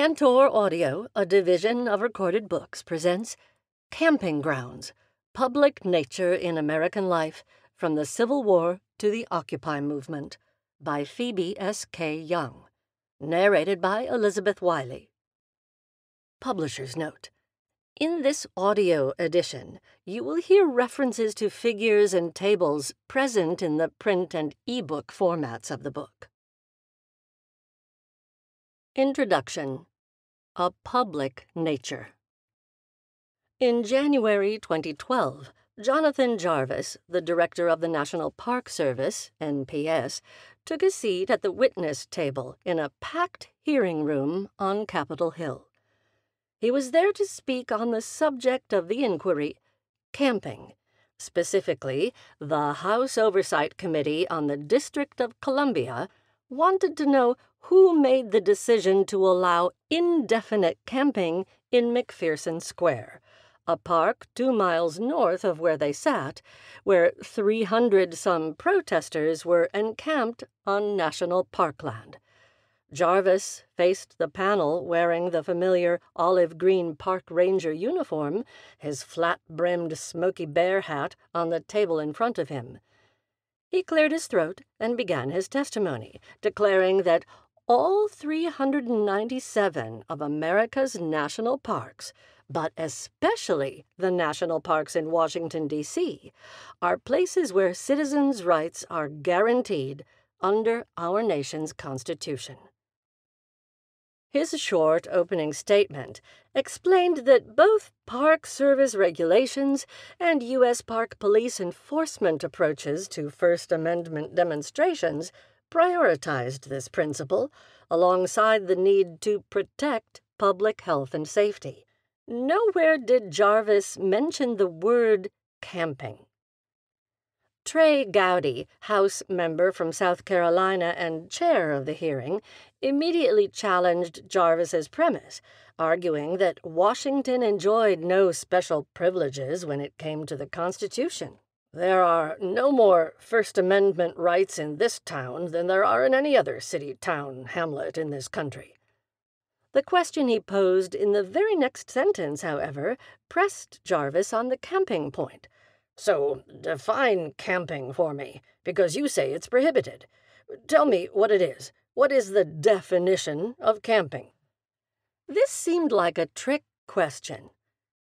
Tantor Audio, a division of Recorded Books, presents Camping Grounds Public Nature in American Life from the Civil War to the Occupy Movement by Phoebe S. K. Young. Narrated by Elizabeth Wiley. Publisher's Note In this audio edition, you will hear references to figures and tables present in the print and ebook formats of the book. Introduction A Public Nature In January 2012, Jonathan Jarvis, the director of the National Park Service, NPS, took a seat at the witness table in a packed hearing room on Capitol Hill. He was there to speak on the subject of the inquiry camping. Specifically, the House Oversight Committee on the District of Columbia wanted to know who made the decision to allow indefinite camping in McPherson Square, a park two miles north of where they sat, where 300 some protesters were encamped on national parkland. Jarvis faced the panel wearing the familiar olive green park ranger uniform, his flat brimmed Smokey Bear hat on the table in front of him. He cleared his throat and began his testimony, declaring that all 397 of America's national parks, but especially the national parks in Washington, D.C., are places where citizens' rights are guaranteed under our nation's Constitution. His short opening statement explained that both Park Service regulations and U.S. Park Police enforcement approaches to First Amendment demonstrations prioritized this principle alongside the need to protect public health and safety. Nowhere did Jarvis mention the word camping. Trey Gowdy, House member from South Carolina and chair of the hearing, immediately challenged Jarvis's premise, arguing that Washington enjoyed no special privileges when it came to the Constitution. There are no more First Amendment rights in this town than there are in any other city, town, hamlet in this country. The question he posed in the very next sentence, however, pressed Jarvis on the camping point. So, define camping for me, because you say it's prohibited. Tell me what it is. What is the definition of camping? This seemed like a trick question.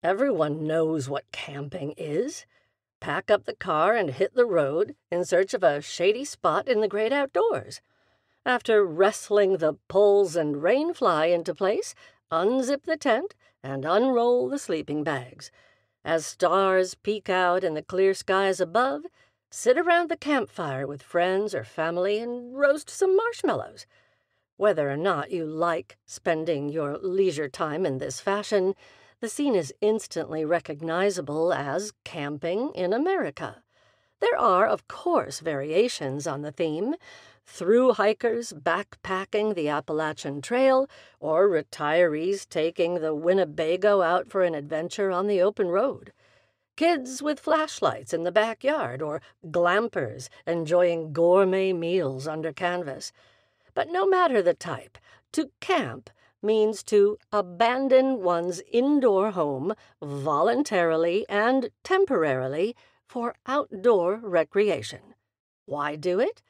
Everyone knows what camping is pack up the car and hit the road in search of a shady spot in the great outdoors. After wrestling the poles and rainfly into place, unzip the tent and unroll the sleeping bags. As stars peek out in the clear skies above, sit around the campfire with friends or family and roast some marshmallows. Whether or not you like spending your leisure time in this fashion the scene is instantly recognizable as camping in America. There are, of course, variations on the theme through hikers backpacking the Appalachian Trail, or retirees taking the Winnebago out for an adventure on the open road. Kids with flashlights in the backyard, or glampers enjoying gourmet meals under canvas. But no matter the type, to camp means to abandon one's indoor home voluntarily and temporarily for outdoor recreation. Why do it?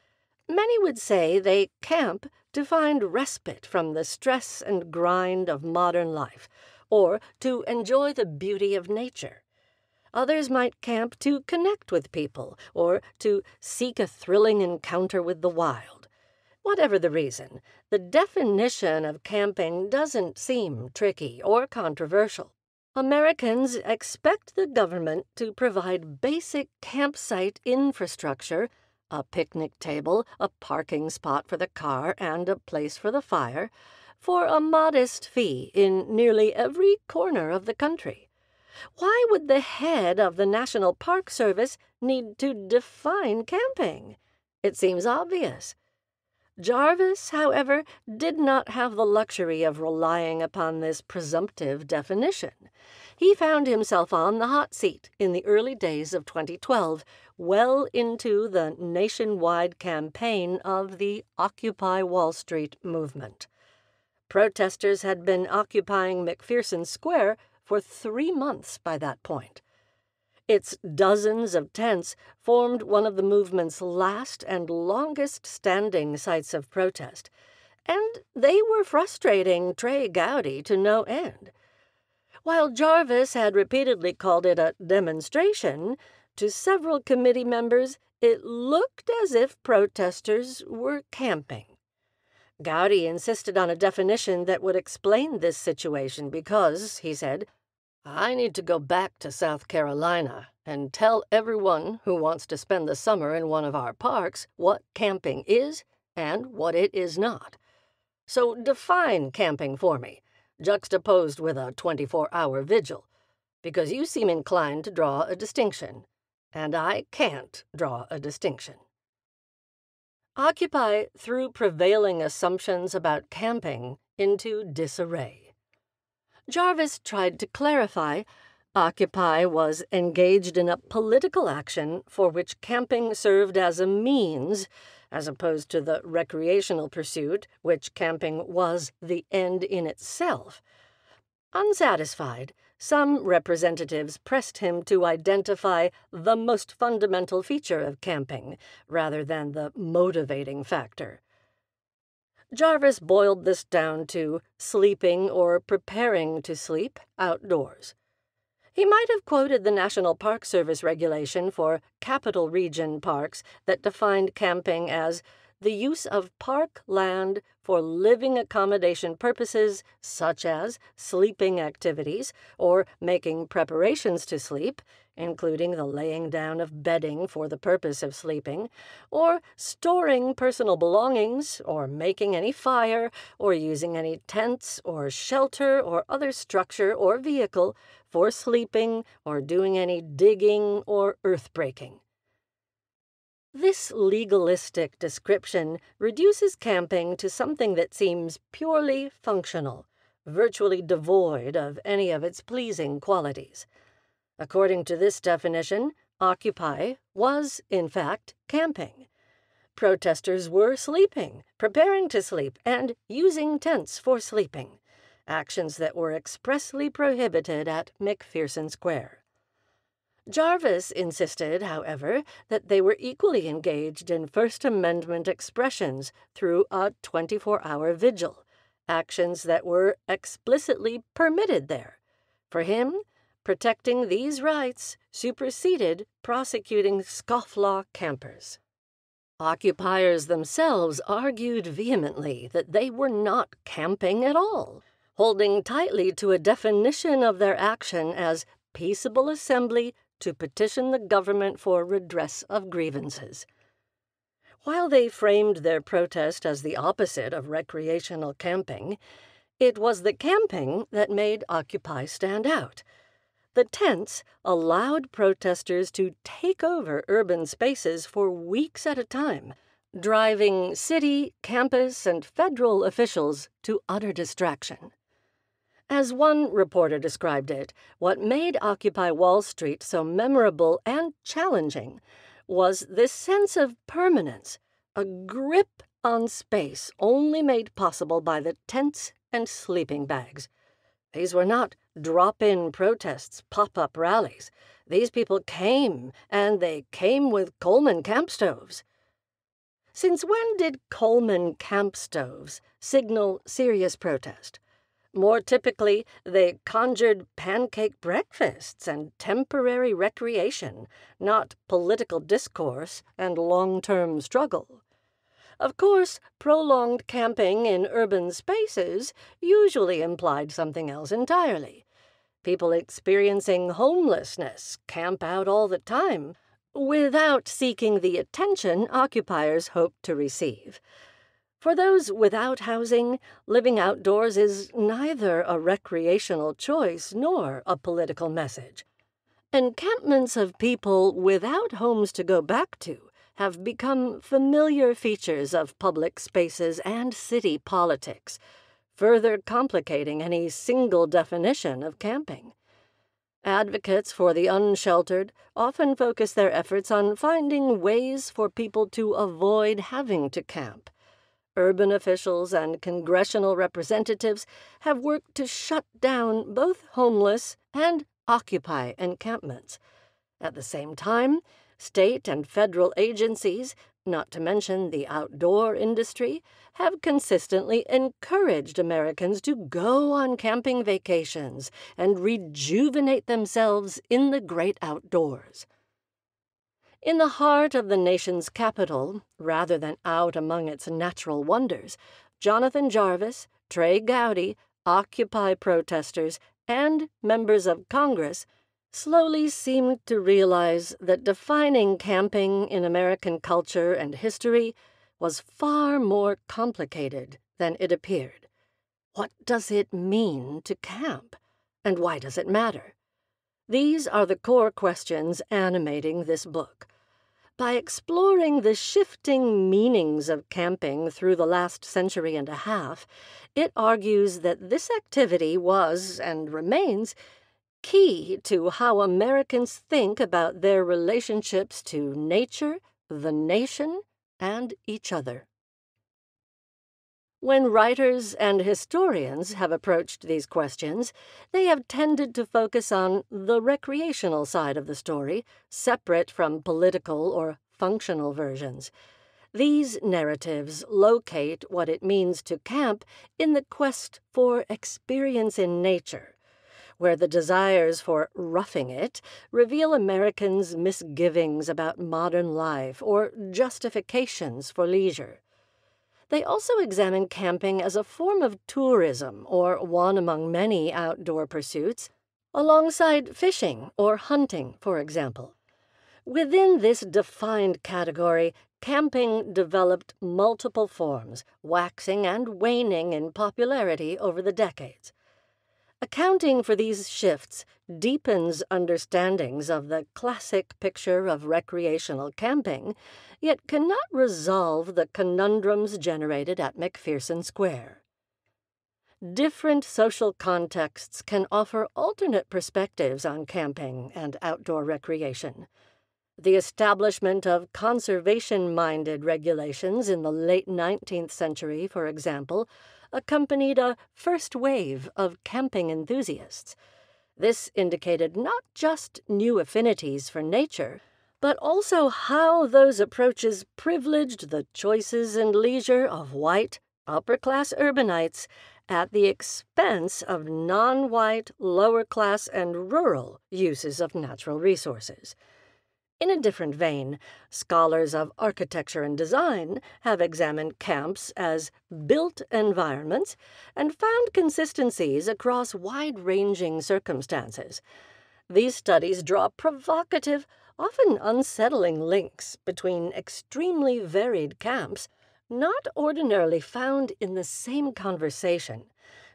Many would say they camp to find respite from the stress and grind of modern life, or to enjoy the beauty of nature. Others might camp to connect with people, or to seek a thrilling encounter with the wild. Whatever the reason, the definition of camping doesn't seem tricky or controversial. Americans expect the government to provide basic campsite infrastructure a picnic table, a parking spot for the car, and a place for the fire for a modest fee in nearly every corner of the country. Why would the head of the National Park Service need to define camping? It seems obvious. Jarvis, however, did not have the luxury of relying upon this presumptive definition. He found himself on the hot seat in the early days of 2012, well into the nationwide campaign of the Occupy Wall Street movement. Protesters had been occupying McPherson Square for three months by that point. Its dozens of tents formed one of the movement's last and longest standing sites of protest, and they were frustrating Trey Gowdy to no end. While Jarvis had repeatedly called it a demonstration, to several committee members it looked as if protesters were camping. Gowdy insisted on a definition that would explain this situation because, he said, I need to go back to South Carolina and tell everyone who wants to spend the summer in one of our parks what camping is and what it is not. So define camping for me, juxtaposed with a 24 hour vigil, because you seem inclined to draw a distinction, and I can't draw a distinction. Occupy threw prevailing assumptions about camping into disarray. Jarvis tried to clarify Occupy was engaged in a political action for which camping served as a means, as opposed to the recreational pursuit, which camping was the end in itself. Unsatisfied, some representatives pressed him to identify the most fundamental feature of camping rather than the motivating factor. Jarvis boiled this down to sleeping or preparing to sleep outdoors. He might have quoted the National Park Service regulation for capital region parks that defined camping as the use of park land for living accommodation purposes such as sleeping activities or making preparations to sleep, including the laying down of bedding for the purpose of sleeping, or storing personal belongings, or making any fire, or using any tents or shelter or other structure or vehicle for sleeping or doing any digging or earth breaking. This legalistic description reduces camping to something that seems purely functional, virtually devoid of any of its pleasing qualities. According to this definition, Occupy was, in fact, camping. Protesters were sleeping, preparing to sleep, and using tents for sleeping, actions that were expressly prohibited at McPherson Square. Jarvis insisted, however, that they were equally engaged in First Amendment expressions through a 24 hour vigil, actions that were explicitly permitted there. For him, protecting these rights superseded prosecuting scofflaw campers. Occupiers themselves argued vehemently that they were not camping at all, holding tightly to a definition of their action as peaceable assembly to petition the government for redress of grievances. While they framed their protest as the opposite of recreational camping, it was the camping that made Occupy stand out. The tents allowed protesters to take over urban spaces for weeks at a time, driving city, campus, and federal officials to utter distraction. As one reporter described it, what made Occupy Wall Street so memorable and challenging was this sense of permanence, a grip on space only made possible by the tents and sleeping bags. These were not drop in protests, pop up rallies. These people came, and they came with Coleman camp stoves. Since when did Coleman camp stoves signal serious protest? More typically, they conjured pancake breakfasts and temporary recreation, not political discourse and long term struggle. Of course, prolonged camping in urban spaces usually implied something else entirely. People experiencing homelessness camp out all the time without seeking the attention occupiers hope to receive. For those without housing, living outdoors is neither a recreational choice nor a political message. Encampments of people without homes to go back to have become familiar features of public spaces and city politics, further complicating any single definition of camping. Advocates for the unsheltered often focus their efforts on finding ways for people to avoid having to camp urban officials and congressional representatives have worked to shut down both homeless and Occupy encampments. At the same time, state and federal agencies, not to mention the outdoor industry, have consistently encouraged Americans to go on camping vacations and rejuvenate themselves in the great outdoors. In the heart of the nation's capital, rather than out among its natural wonders, Jonathan Jarvis, Trey Gowdy, Occupy protesters, and members of Congress slowly seemed to realize that defining camping in American culture and history was far more complicated than it appeared. What does it mean to camp? And why does it matter? These are the core questions animating this book. By exploring the shifting meanings of camping through the last century and a half, it argues that this activity was, and remains, key to how Americans think about their relationships to nature, the nation, and each other. When writers and historians have approached these questions, they have tended to focus on the recreational side of the story, separate from political or functional versions. These narratives locate what it means to camp in the quest for experience in nature where the desires for roughing it reveal Americans' misgivings about modern life or justifications for leisure. They also examine camping as a form of tourism or one among many outdoor pursuits, alongside fishing or hunting, for example. Within this defined category, camping developed multiple forms, waxing and waning in popularity over the decades. Accounting for these shifts deepens understandings of the classic picture of recreational camping, yet cannot resolve the conundrums generated at McPherson Square. Different social contexts can offer alternate perspectives on camping and outdoor recreation. The establishment of conservation minded regulations in the late 19th century, for example, accompanied a first wave of camping enthusiasts. This indicated not just new affinities for nature, but also how those approaches privileged the choices and leisure of white, upper class urbanites at the expense of non white, lower class, and rural uses of natural resources. In a different vein, scholars of architecture and design have examined camps as built environments and found consistencies across wide ranging circumstances. These studies draw provocative, often unsettling links between extremely varied camps not ordinarily found in the same conversation,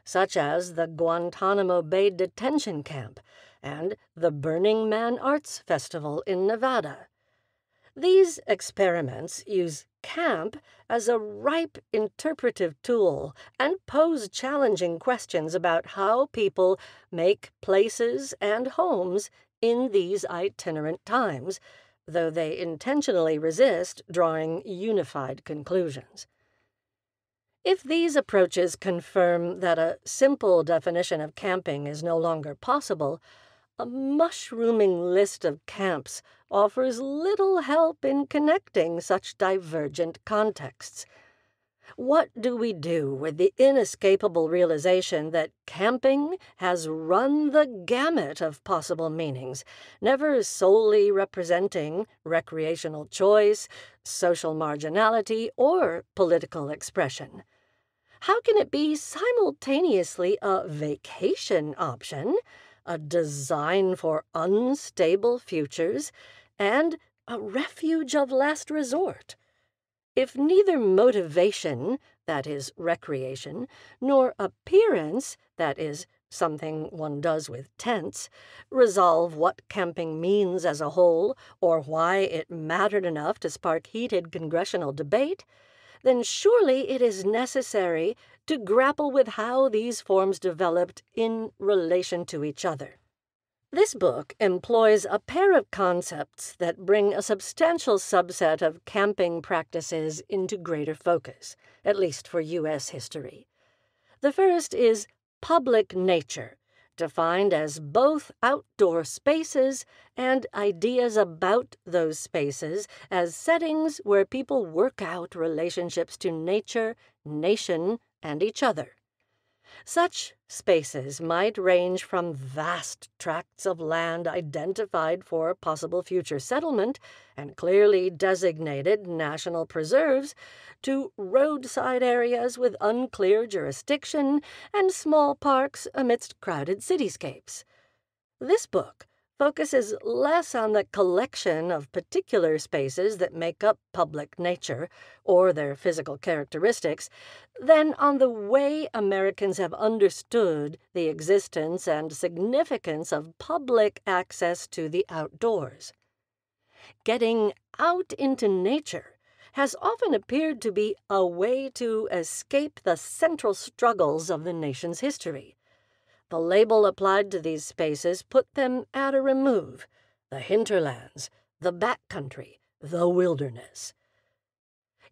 such as the Guantanamo Bay Detention Camp and the Burning Man Arts Festival in Nevada. These experiments use camp as a ripe interpretive tool and pose challenging questions about how people make places and homes in these itinerant times, though they intentionally resist drawing unified conclusions. If these approaches confirm that a simple definition of camping is no longer possible, a mushrooming list of camps offers little help in connecting such divergent contexts. What do we do with the inescapable realization that camping has run the gamut of possible meanings, never solely representing recreational choice, social marginality, or political expression? How can it be simultaneously a vacation option? A design for unstable futures, and a refuge of last resort. If neither motivation, that is, recreation, nor appearance, that is, something one does with tents, resolve what camping means as a whole or why it mattered enough to spark heated congressional debate, then surely it is necessary to grapple with how these forms developed in relation to each other. This book employs a pair of concepts that bring a substantial subset of camping practices into greater focus, at least for U.S. history. The first is public nature, defined as both outdoor spaces and ideas about those spaces as settings where people work out relationships to nature, nation, and each other. Such spaces might range from vast tracts of land identified for possible future settlement and clearly designated national preserves to roadside areas with unclear jurisdiction and small parks amidst crowded cityscapes. This book focuses less on the collection of particular spaces that make up public nature or their physical characteristics than on the way Americans have understood the existence and significance of public access to the outdoors. Getting out into nature has often appeared to be a way to escape the central struggles of the nation's history the label applied to these spaces put them at a remove the hinterlands, the backcountry, the wilderness.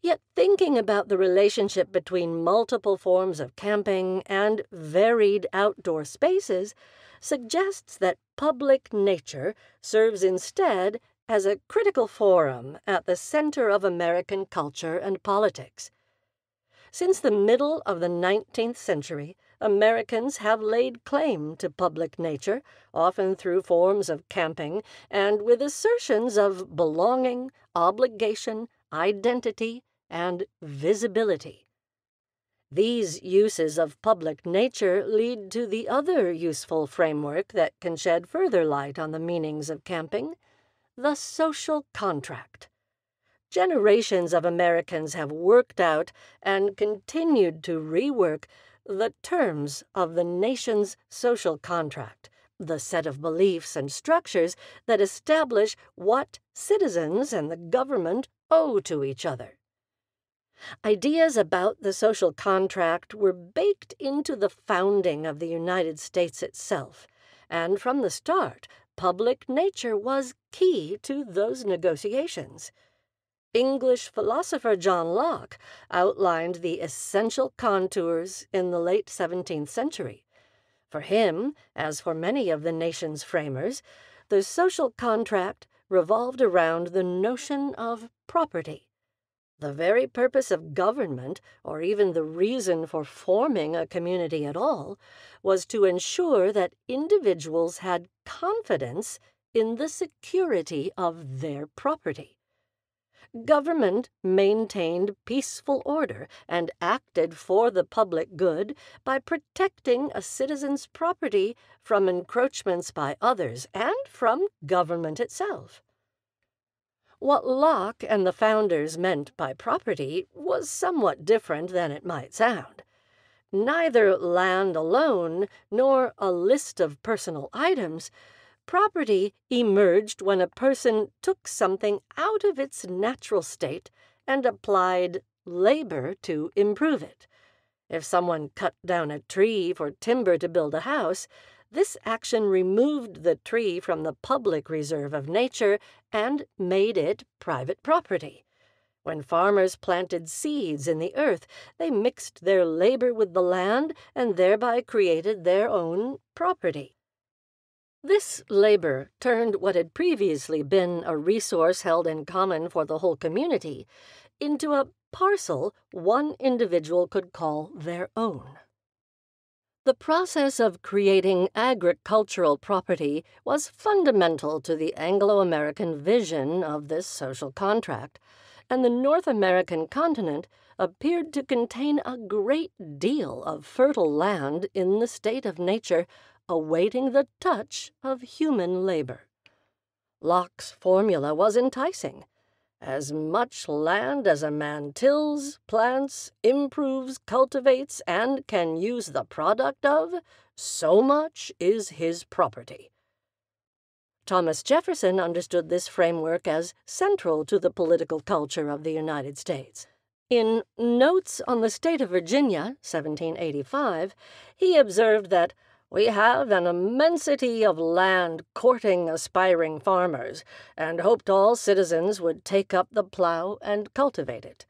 Yet thinking about the relationship between multiple forms of camping and varied outdoor spaces suggests that public nature serves instead as a critical forum at the center of American culture and politics. Since the middle of the 19th century, Americans have laid claim to public nature, often through forms of camping and with assertions of belonging, obligation, identity, and visibility. These uses of public nature lead to the other useful framework that can shed further light on the meanings of camping the social contract. Generations of Americans have worked out and continued to rework the terms of the nation's social contract, the set of beliefs and structures that establish what citizens and the government owe to each other. Ideas about the social contract were baked into the founding of the United States itself, and from the start, public nature was key to those negotiations. English philosopher John Locke outlined the essential contours in the late 17th century. For him, as for many of the nation's framers, the social contract revolved around the notion of property. The very purpose of government, or even the reason for forming a community at all, was to ensure that individuals had confidence in the security of their property. Government maintained peaceful order and acted for the public good by protecting a citizen's property from encroachments by others and from government itself. What Locke and the founders meant by property was somewhat different than it might sound. Neither land alone nor a list of personal items Property emerged when a person took something out of its natural state and applied labor to improve it. If someone cut down a tree for timber to build a house, this action removed the tree from the public reserve of nature and made it private property. When farmers planted seeds in the earth, they mixed their labor with the land and thereby created their own property. This labor turned what had previously been a resource held in common for the whole community into a parcel one individual could call their own. The process of creating agricultural property was fundamental to the Anglo American vision of this social contract, and the North American continent appeared to contain a great deal of fertile land in the state of nature awaiting the touch of human labor. Locke's formula was enticing. As much land as a man tills, plants, improves, cultivates, and can use the product of, so much is his property. Thomas Jefferson understood this framework as central to the political culture of the United States. In Notes on the State of Virginia, 1785, he observed that We have an immensity of land courting aspiring farmers, and hoped all citizens would take up the plough and cultivate it.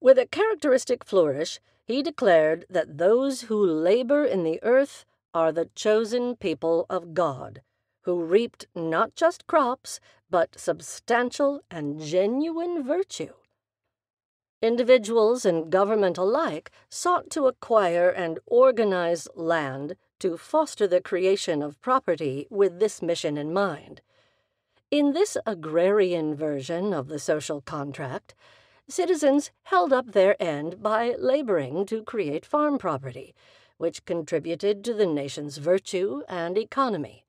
With a characteristic flourish, he declared that those who labor in the earth are the chosen people of God, who reaped not just crops, but substantial and genuine virtue. Individuals and government alike sought to acquire and organize land to foster the creation of property with this mission in mind. In this agrarian version of the social contract, citizens held up their end by laboring to create farm property, which contributed to the nation's virtue and economy.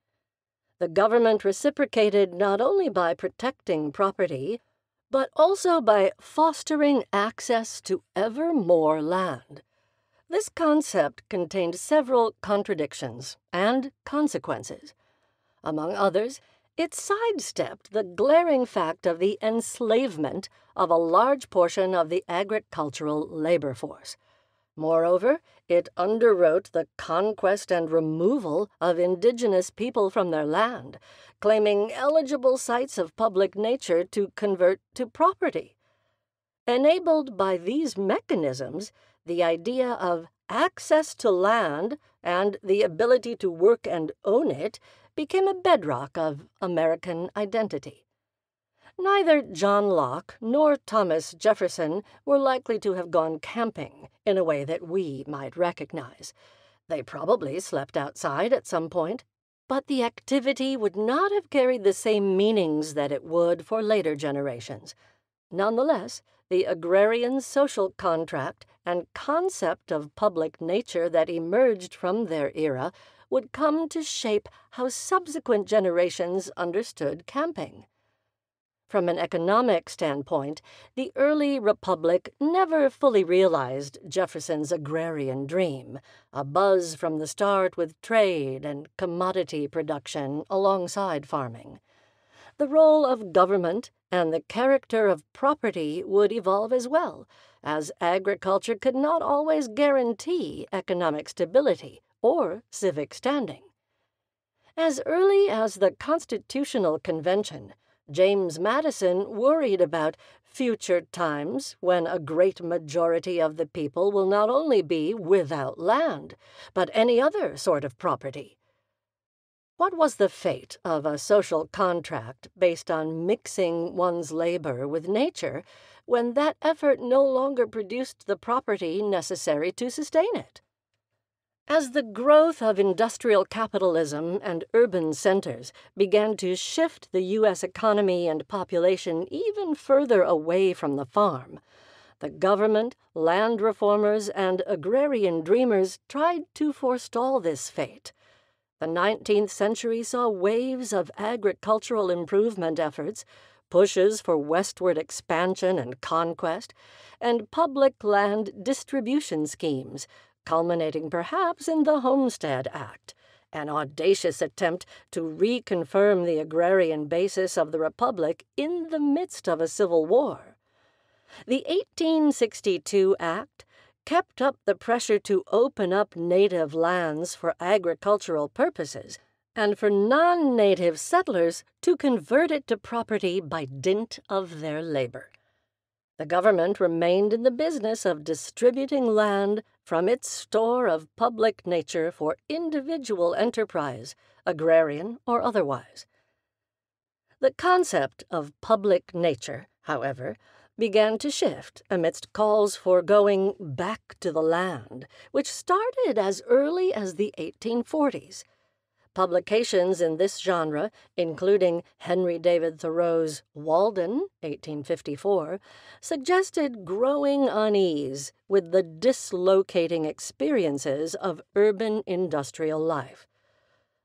The government reciprocated not only by protecting property, but also by fostering access to ever more land. This concept contained several contradictions and consequences. Among others, it sidestepped the glaring fact of the enslavement of a large portion of the agricultural labor force. Moreover, it underwrote the conquest and removal of indigenous people from their land, claiming eligible sites of public nature to convert to property. Enabled by these mechanisms, the idea of access to land and the ability to work and own it became a bedrock of American identity. Neither John Locke nor Thomas Jefferson were likely to have gone camping in a way that we might recognize. They probably slept outside at some point, but the activity would not have carried the same meanings that it would for later generations. Nonetheless, the agrarian social contract and concept of public nature that emerged from their era would come to shape how subsequent generations understood camping. From an economic standpoint, the early republic never fully realized Jefferson's agrarian dream, a buzz from the start with trade and commodity production alongside farming. The role of government and the character of property would evolve as well, as agriculture could not always guarantee economic stability or civic standing. As early as the Constitutional Convention, James Madison worried about future times when a great majority of the people will not only be without land, but any other sort of property. What was the fate of a social contract based on mixing one's labor with nature when that effort no longer produced the property necessary to sustain it? As the growth of industrial capitalism and urban centers began to shift the U.S. economy and population even further away from the farm, the government, land reformers, and agrarian dreamers tried to forestall this fate. The 19th century saw waves of agricultural improvement efforts, pushes for westward expansion and conquest, and public land distribution schemes, culminating perhaps in the Homestead Act, an audacious attempt to reconfirm the agrarian basis of the Republic in the midst of a civil war. The 1862 Act kept up the pressure to open up native lands for agricultural purposes and for non native settlers to convert it to property by dint of their labor. The government remained in the business of distributing land from its store of public nature for individual enterprise, agrarian or otherwise. The concept of public nature, however, began to shift amidst calls for going back to the land, which started as early as the 1840s. Publications in this genre, including Henry David Thoreau's Walden, 1854, suggested growing unease with the dislocating experiences of urban industrial life.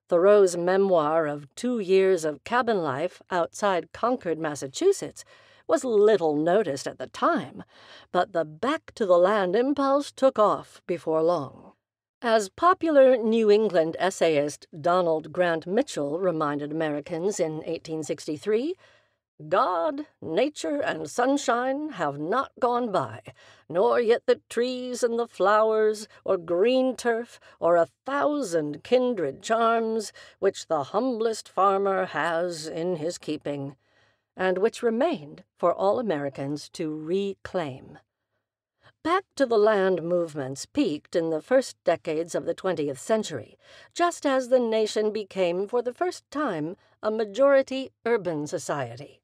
Thoreau's memoir of two years of cabin life outside Concord, Massachusetts, was little noticed at the time, but the back to the land impulse took off before long. As popular New England essayist Donald Grant Mitchell reminded Americans in 1863, God, nature, and sunshine have not gone by, nor yet the trees and the flowers, or green turf, or a thousand kindred charms which the humblest farmer has in his keeping, and which remained for all Americans to reclaim. Back to the land movements peaked in the first decades of the 20th century, just as the nation became for the first time a majority urban society.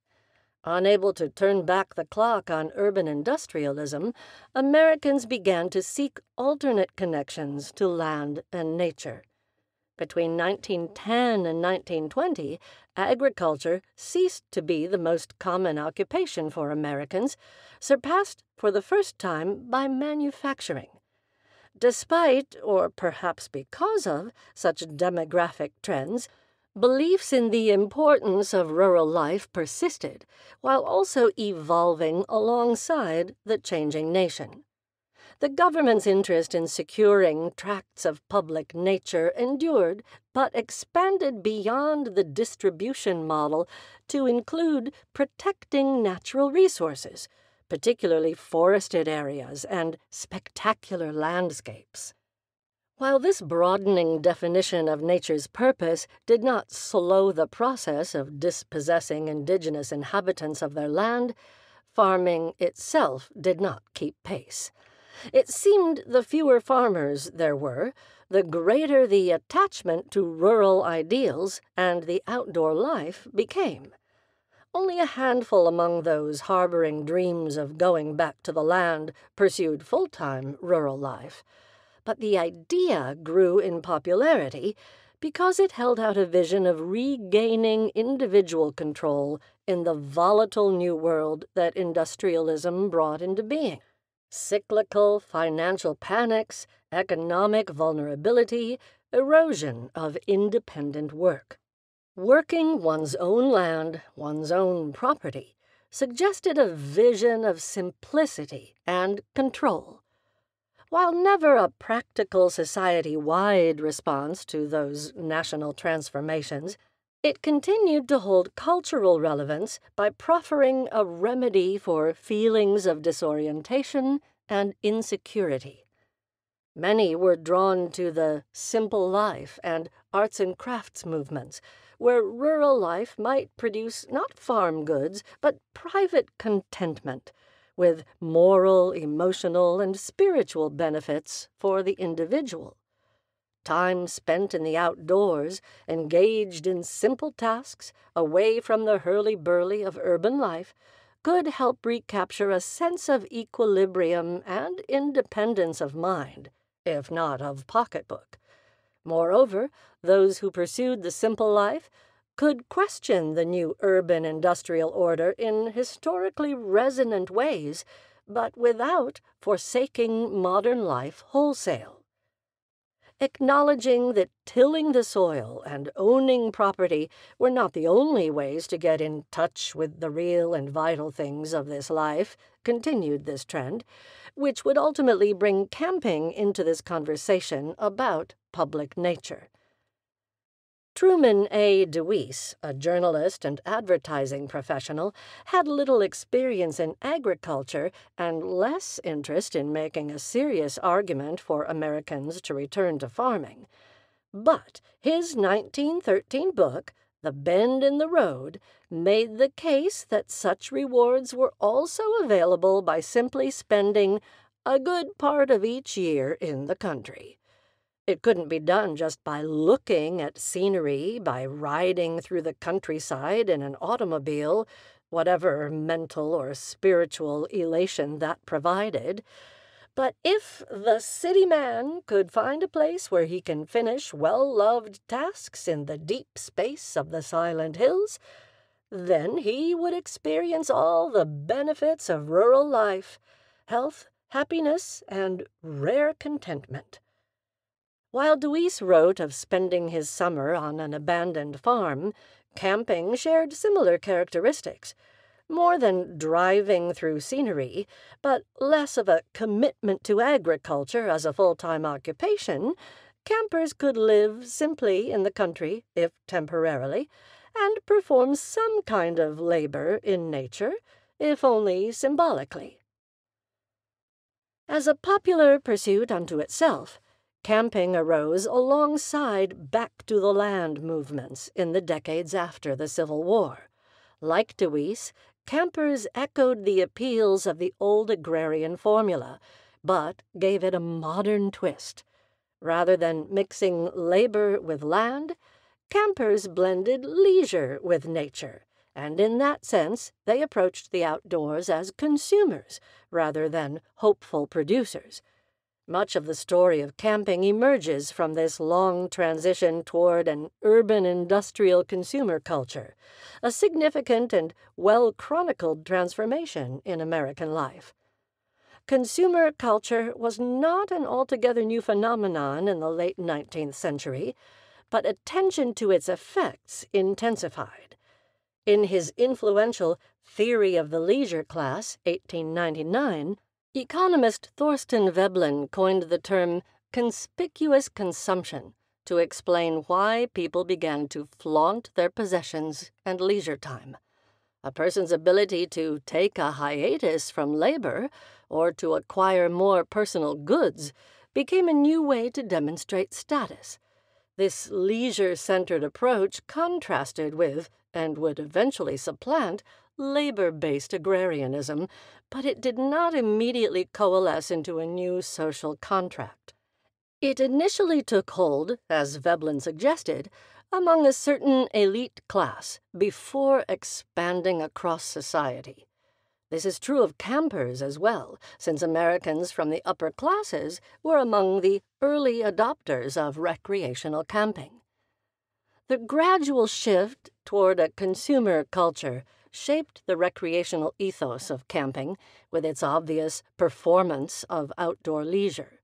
Unable to turn back the clock on urban industrialism, Americans began to seek alternate connections to land and nature. Between 1910 and 1920, agriculture ceased to be the most common occupation for Americans, surpassed for the first time by manufacturing. Despite, or perhaps because of, such demographic trends, Beliefs in the importance of rural life persisted, while also evolving alongside the changing nation. The government's interest in securing tracts of public nature endured, but expanded beyond the distribution model to include protecting natural resources, particularly forested areas and spectacular landscapes. While this broadening definition of nature's purpose did not slow the process of dispossessing indigenous inhabitants of their land, farming itself did not keep pace. It seemed the fewer farmers there were, the greater the attachment to rural ideals and the outdoor life became. Only a handful among those harboring dreams of going back to the land pursued full time rural life but the idea grew in popularity because it held out a vision of regaining individual control in the volatile new world that industrialism brought into being. Cyclical financial panics, economic vulnerability, erosion of independent work. Working one's own land, one's own property, suggested a vision of simplicity and control. While never a practical society wide response to those national transformations, it continued to hold cultural relevance by proffering a remedy for feelings of disorientation and insecurity. Many were drawn to the simple life and arts and crafts movements, where rural life might produce not farm goods, but private contentment with moral, emotional, and spiritual benefits for the individual. Time spent in the outdoors, engaged in simple tasks, away from the hurly-burly of urban life, could help recapture a sense of equilibrium and independence of mind, if not of pocketbook. Moreover, those who pursued the simple life could question the new urban industrial order in historically resonant ways, but without forsaking modern life wholesale. Acknowledging that tilling the soil and owning property were not the only ways to get in touch with the real and vital things of this life, continued this trend, which would ultimately bring camping into this conversation about public nature. Truman A. DeWeese, a journalist and advertising professional, had little experience in agriculture and less interest in making a serious argument for Americans to return to farming. But his 1913 book, The Bend in the Road, made the case that such rewards were also available by simply spending a good part of each year in the country. It couldn't be done just by looking at scenery, by riding through the countryside in an automobile, whatever mental or spiritual elation that provided. But if the city man could find a place where he can finish well loved tasks in the deep space of the silent hills, then he would experience all the benefits of rural life health, happiness, and rare contentment. While DeWeese wrote of spending his summer on an abandoned farm, camping shared similar characteristics. More than driving through scenery, but less of a commitment to agriculture as a full time occupation, campers could live simply in the country, if temporarily, and perform some kind of labor in nature, if only symbolically. As a popular pursuit unto itself, camping arose alongside back to the land movements in the decades after the Civil War. Like Deweese, campers echoed the appeals of the old agrarian formula, but gave it a modern twist. Rather than mixing labor with land, campers blended leisure with nature, and in that sense they approached the outdoors as consumers rather than hopeful producers. Much of the story of camping emerges from this long transition toward an urban industrial consumer culture, a significant and well chronicled transformation in American life. Consumer culture was not an altogether new phenomenon in the late 19th century, but attention to its effects intensified. In his influential Theory of the Leisure Class, 1899, Economist Thorstein Veblen coined the term conspicuous consumption to explain why people began to flaunt their possessions and leisure time. A person's ability to take a hiatus from labor or to acquire more personal goods became a new way to demonstrate status. This leisure centered approach contrasted with, and would eventually supplant, labor based agrarianism, but it did not immediately coalesce into a new social contract. It initially took hold, as Veblen suggested, among a certain elite class before expanding across society. This is true of campers as well, since Americans from the upper classes were among the early adopters of recreational camping. The gradual shift toward a consumer culture shaped the recreational ethos of camping with its obvious performance of outdoor leisure.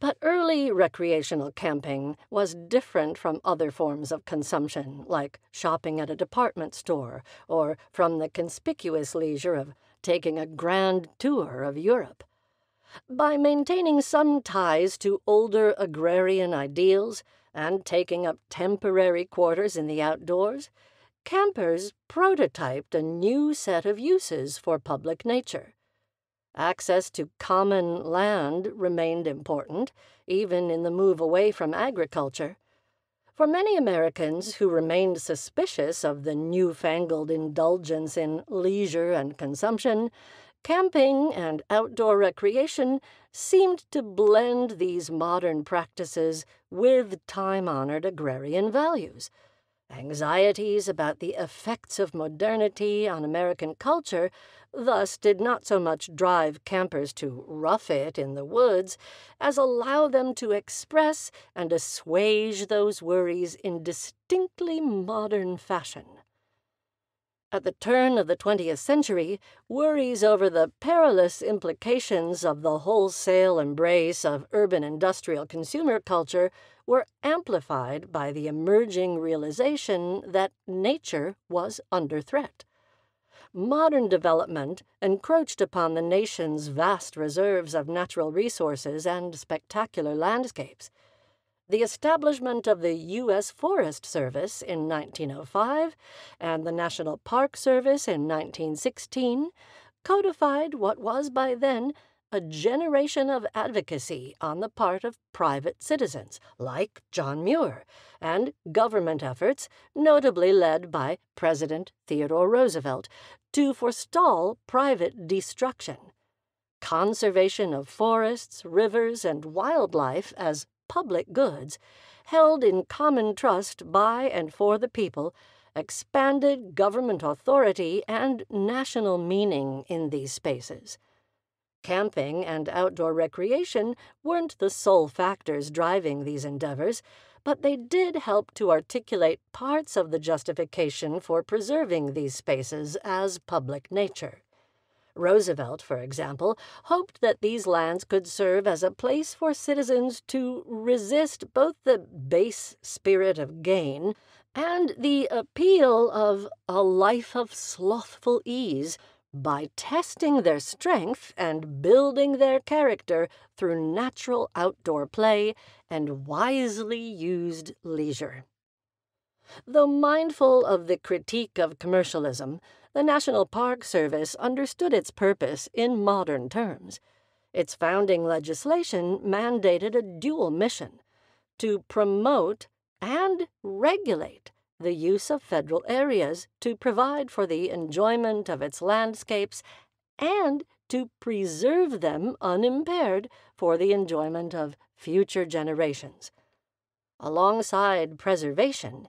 But early recreational camping was different from other forms of consumption, like shopping at a department store, or from the conspicuous leisure of taking a grand tour of Europe. By maintaining some ties to older agrarian ideals and taking up temporary quarters in the outdoors, campers prototyped a new set of uses for public nature. Access to common land remained important, even in the move away from agriculture. For many Americans who remained suspicious of the newfangled indulgence in leisure and consumption, camping and outdoor recreation seemed to blend these modern practices with time honored agrarian values. Anxieties about the effects of modernity on American culture thus did not so much drive campers to rough it in the woods as allow them to express and assuage those worries in distinctly modern fashion. At the turn of the 20th century, worries over the perilous implications of the wholesale embrace of urban industrial consumer culture were amplified by the emerging realization that nature was under threat. Modern development encroached upon the nation's vast reserves of natural resources and spectacular landscapes. The establishment of the U.S. Forest Service in 1905 and the National Park Service in 1916 codified what was by then a generation of advocacy on the part of private citizens, like John Muir, and government efforts, notably led by President Theodore Roosevelt, to forestall private destruction. Conservation of forests, rivers, and wildlife as public goods, held in common trust by and for the people, expanded government authority and national meaning in these spaces. Camping and outdoor recreation weren't the sole factors driving these endeavors, but they did help to articulate parts of the justification for preserving these spaces as public nature. Roosevelt, for example, hoped that these lands could serve as a place for citizens to resist both the base spirit of gain and the appeal of a life of slothful ease by testing their strength and building their character through natural outdoor play and wisely used leisure. Though mindful of the critique of commercialism, the National Park Service understood its purpose in modern terms. Its founding legislation mandated a dual mission to promote and regulate the use of federal areas to provide for the enjoyment of its landscapes and to preserve them unimpaired for the enjoyment of future generations. Alongside preservation,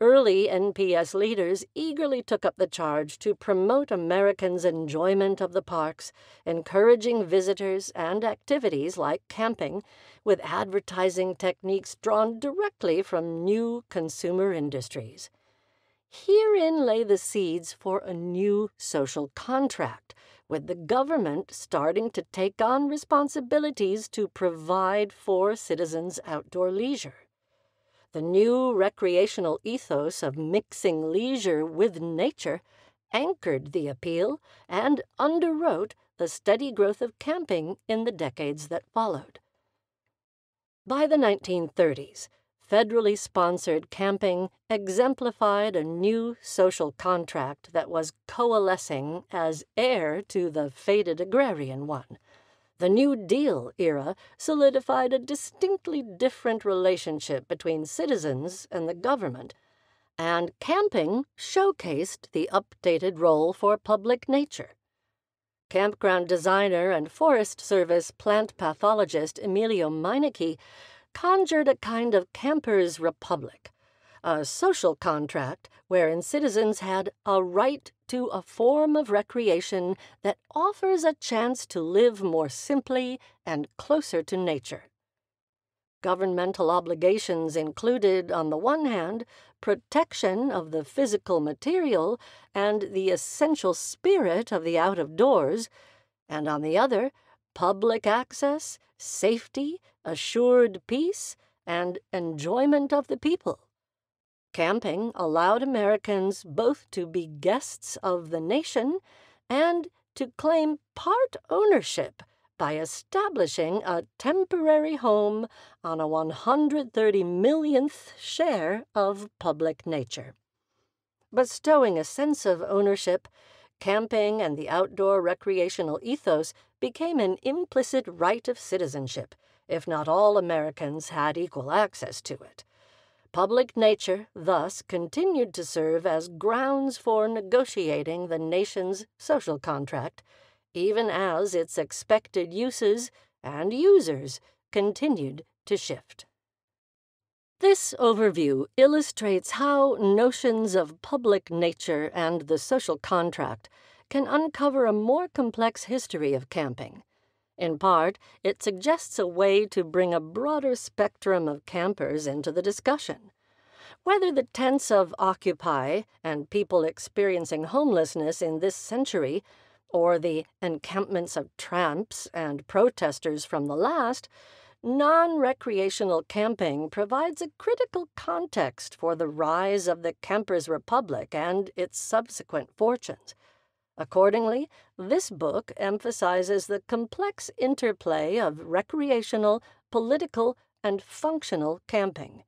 early NPS leaders eagerly took up the charge to promote Americans' enjoyment of the parks, encouraging visitors and activities like camping with advertising techniques drawn directly from new consumer industries. Herein lay the seeds for a new social contract with the government starting to take on responsibilities to provide for citizens' outdoor leisure. The new recreational ethos of mixing leisure with nature anchored the appeal and underwrote the steady growth of camping in the decades that followed. By the 1930s, federally sponsored camping exemplified a new social contract that was coalescing as heir to the faded agrarian one. The New Deal era solidified a distinctly different relationship between citizens and the government, and camping showcased the updated role for public nature. Campground designer and Forest Service plant pathologist Emilio Meinecke conjured a kind of camper's republic, a social contract wherein citizens had a right to a form of recreation that offers a chance to live more simply and closer to nature. Governmental obligations included, on the one hand, protection of the physical material and the essential spirit of the out of doors, and on the other, public access, safety, assured peace, and enjoyment of the people. Camping allowed Americans both to be guests of the nation and to claim part ownership by establishing a temporary home on a 130 millionth share of public nature. Bestowing a sense of ownership, camping and the outdoor recreational ethos became an implicit right of citizenship if not all Americans had equal access to it. Public nature thus continued to serve as grounds for negotiating the nation's social contract, even as its expected uses and users continued to shift. This overview illustrates how notions of public nature and the social contract can uncover a more complex history of camping in part, it suggests a way to bring a broader spectrum of campers into the discussion. Whether the tents of Occupy and people experiencing homelessness in this century, or the encampments of tramps and protesters from the last, non recreational camping provides a critical context for the rise of the Campers' Republic and its subsequent fortunes. Accordingly, this book emphasizes the complex interplay of recreational, political, and functional camping.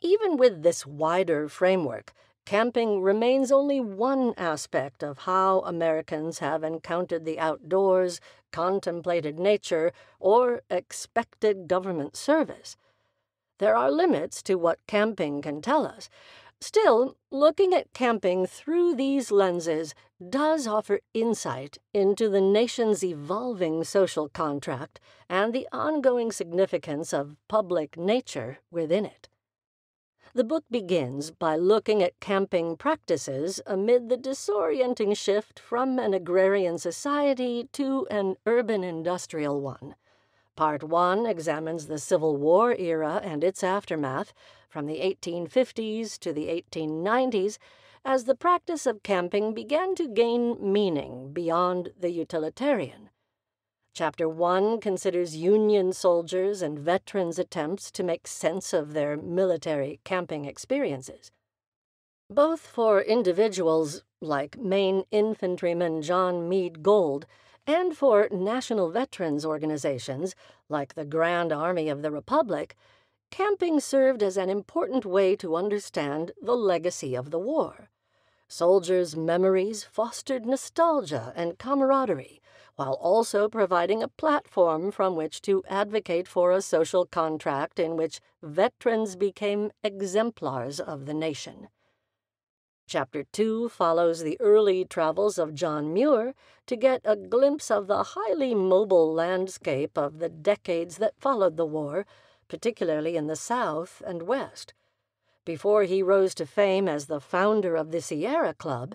Even with this wider framework, camping remains only one aspect of how Americans have encountered the outdoors, contemplated nature, or expected government service. There are limits to what camping can tell us, Still, looking at camping through these lenses does offer insight into the nation's evolving social contract and the ongoing significance of public nature within it. The book begins by looking at camping practices amid the disorienting shift from an agrarian society to an urban industrial one. Part 1 examines the Civil War era and its aftermath, from the 1850s to the 1890s as the practice of camping began to gain meaning beyond the utilitarian. Chapter 1 considers Union soldiers and veterans' attempts to make sense of their military camping experiences. Both for individuals like Maine Infantryman John Mead Gould, and for national veterans organizations like the Grand Army of the Republic, camping served as an important way to understand the legacy of the war. Soldiers' memories fostered nostalgia and camaraderie, while also providing a platform from which to advocate for a social contract in which veterans became exemplars of the nation. Chapter 2 follows the early travels of John Muir to get a glimpse of the highly mobile landscape of the decades that followed the war, particularly in the South and West. Before he rose to fame as the founder of the Sierra Club,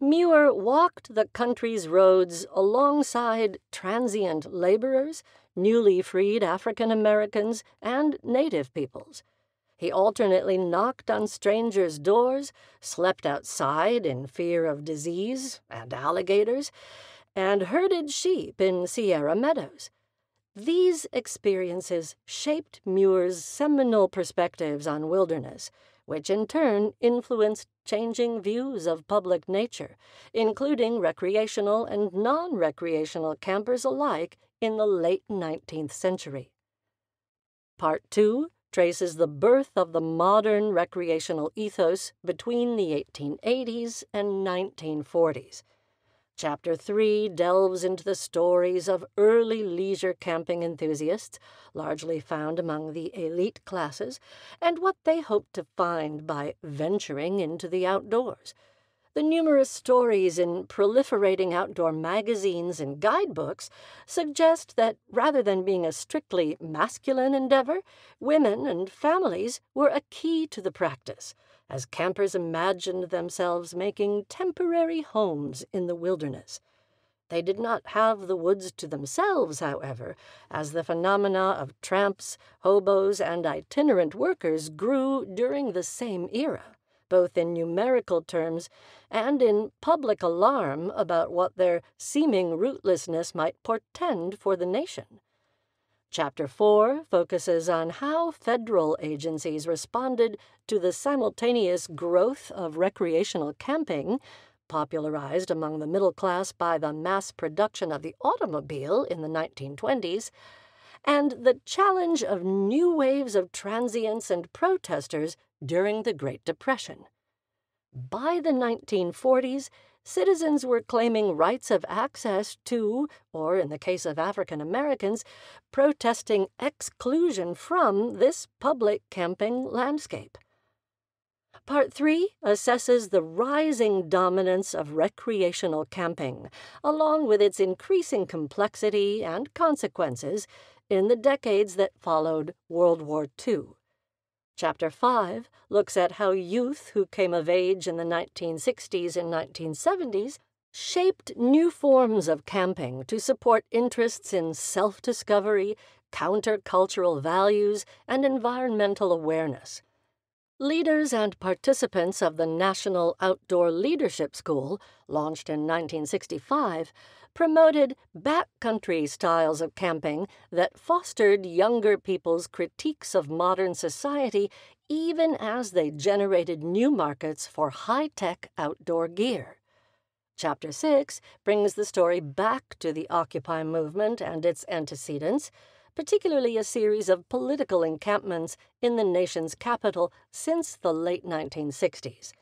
Muir walked the country's roads alongside transient laborers, newly freed African Americans, and Native peoples. He alternately knocked on strangers' doors, slept outside in fear of disease and alligators, and herded sheep in Sierra meadows. These experiences shaped Muir's seminal perspectives on wilderness, which in turn influenced changing views of public nature, including recreational and non recreational campers alike in the late 19th century. Part 2 traces the birth of the modern recreational ethos between the 1880s and 1940s Chapter 3 delves into the stories of early leisure camping enthusiasts, largely found among the elite classes, and what they hoped to find by venturing into the outdoors. The numerous stories in proliferating outdoor magazines and guidebooks suggest that rather than being a strictly masculine endeavor, women and families were a key to the practice as campers imagined themselves making temporary homes in the wilderness. They did not have the woods to themselves, however, as the phenomena of tramps, hobos, and itinerant workers grew during the same era, both in numerical terms and in public alarm about what their seeming rootlessness might portend for the nation. Chapter 4 focuses on how federal agencies responded to the simultaneous growth of recreational camping, popularized among the middle class by the mass production of the automobile in the 1920s, and the challenge of new waves of transients and protesters during the Great Depression. By the 1940s, citizens were claiming rights of access to, or in the case of African Americans, protesting exclusion from this public camping landscape. Part 3 assesses the rising dominance of recreational camping, along with its increasing complexity and consequences in the decades that followed World War II. Chapter 5 looks at how youth who came of age in the 1960s and 1970s shaped new forms of camping to support interests in self discovery, countercultural values, and environmental awareness. Leaders and participants of the National Outdoor Leadership School, launched in 1965, promoted backcountry styles of camping that fostered younger people's critiques of modern society even as they generated new markets for high tech outdoor gear. Chapter 6 brings the story back to the Occupy movement and its antecedents particularly a series of political encampments in the nation's capital since the late 1960s.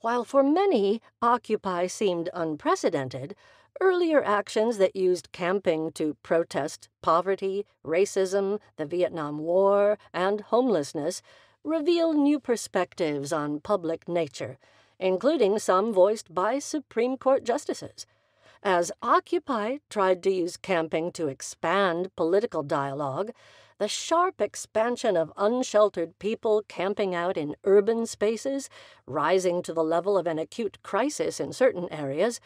While for many, Occupy seemed unprecedented, earlier actions that used camping to protest poverty, racism, the Vietnam War, and homelessness reveal new perspectives on public nature, including some voiced by Supreme Court justices as Occupy tried to use camping to expand political dialogue, the sharp expansion of unsheltered people camping out in urban spaces, rising to the level of an acute crisis in certain areas,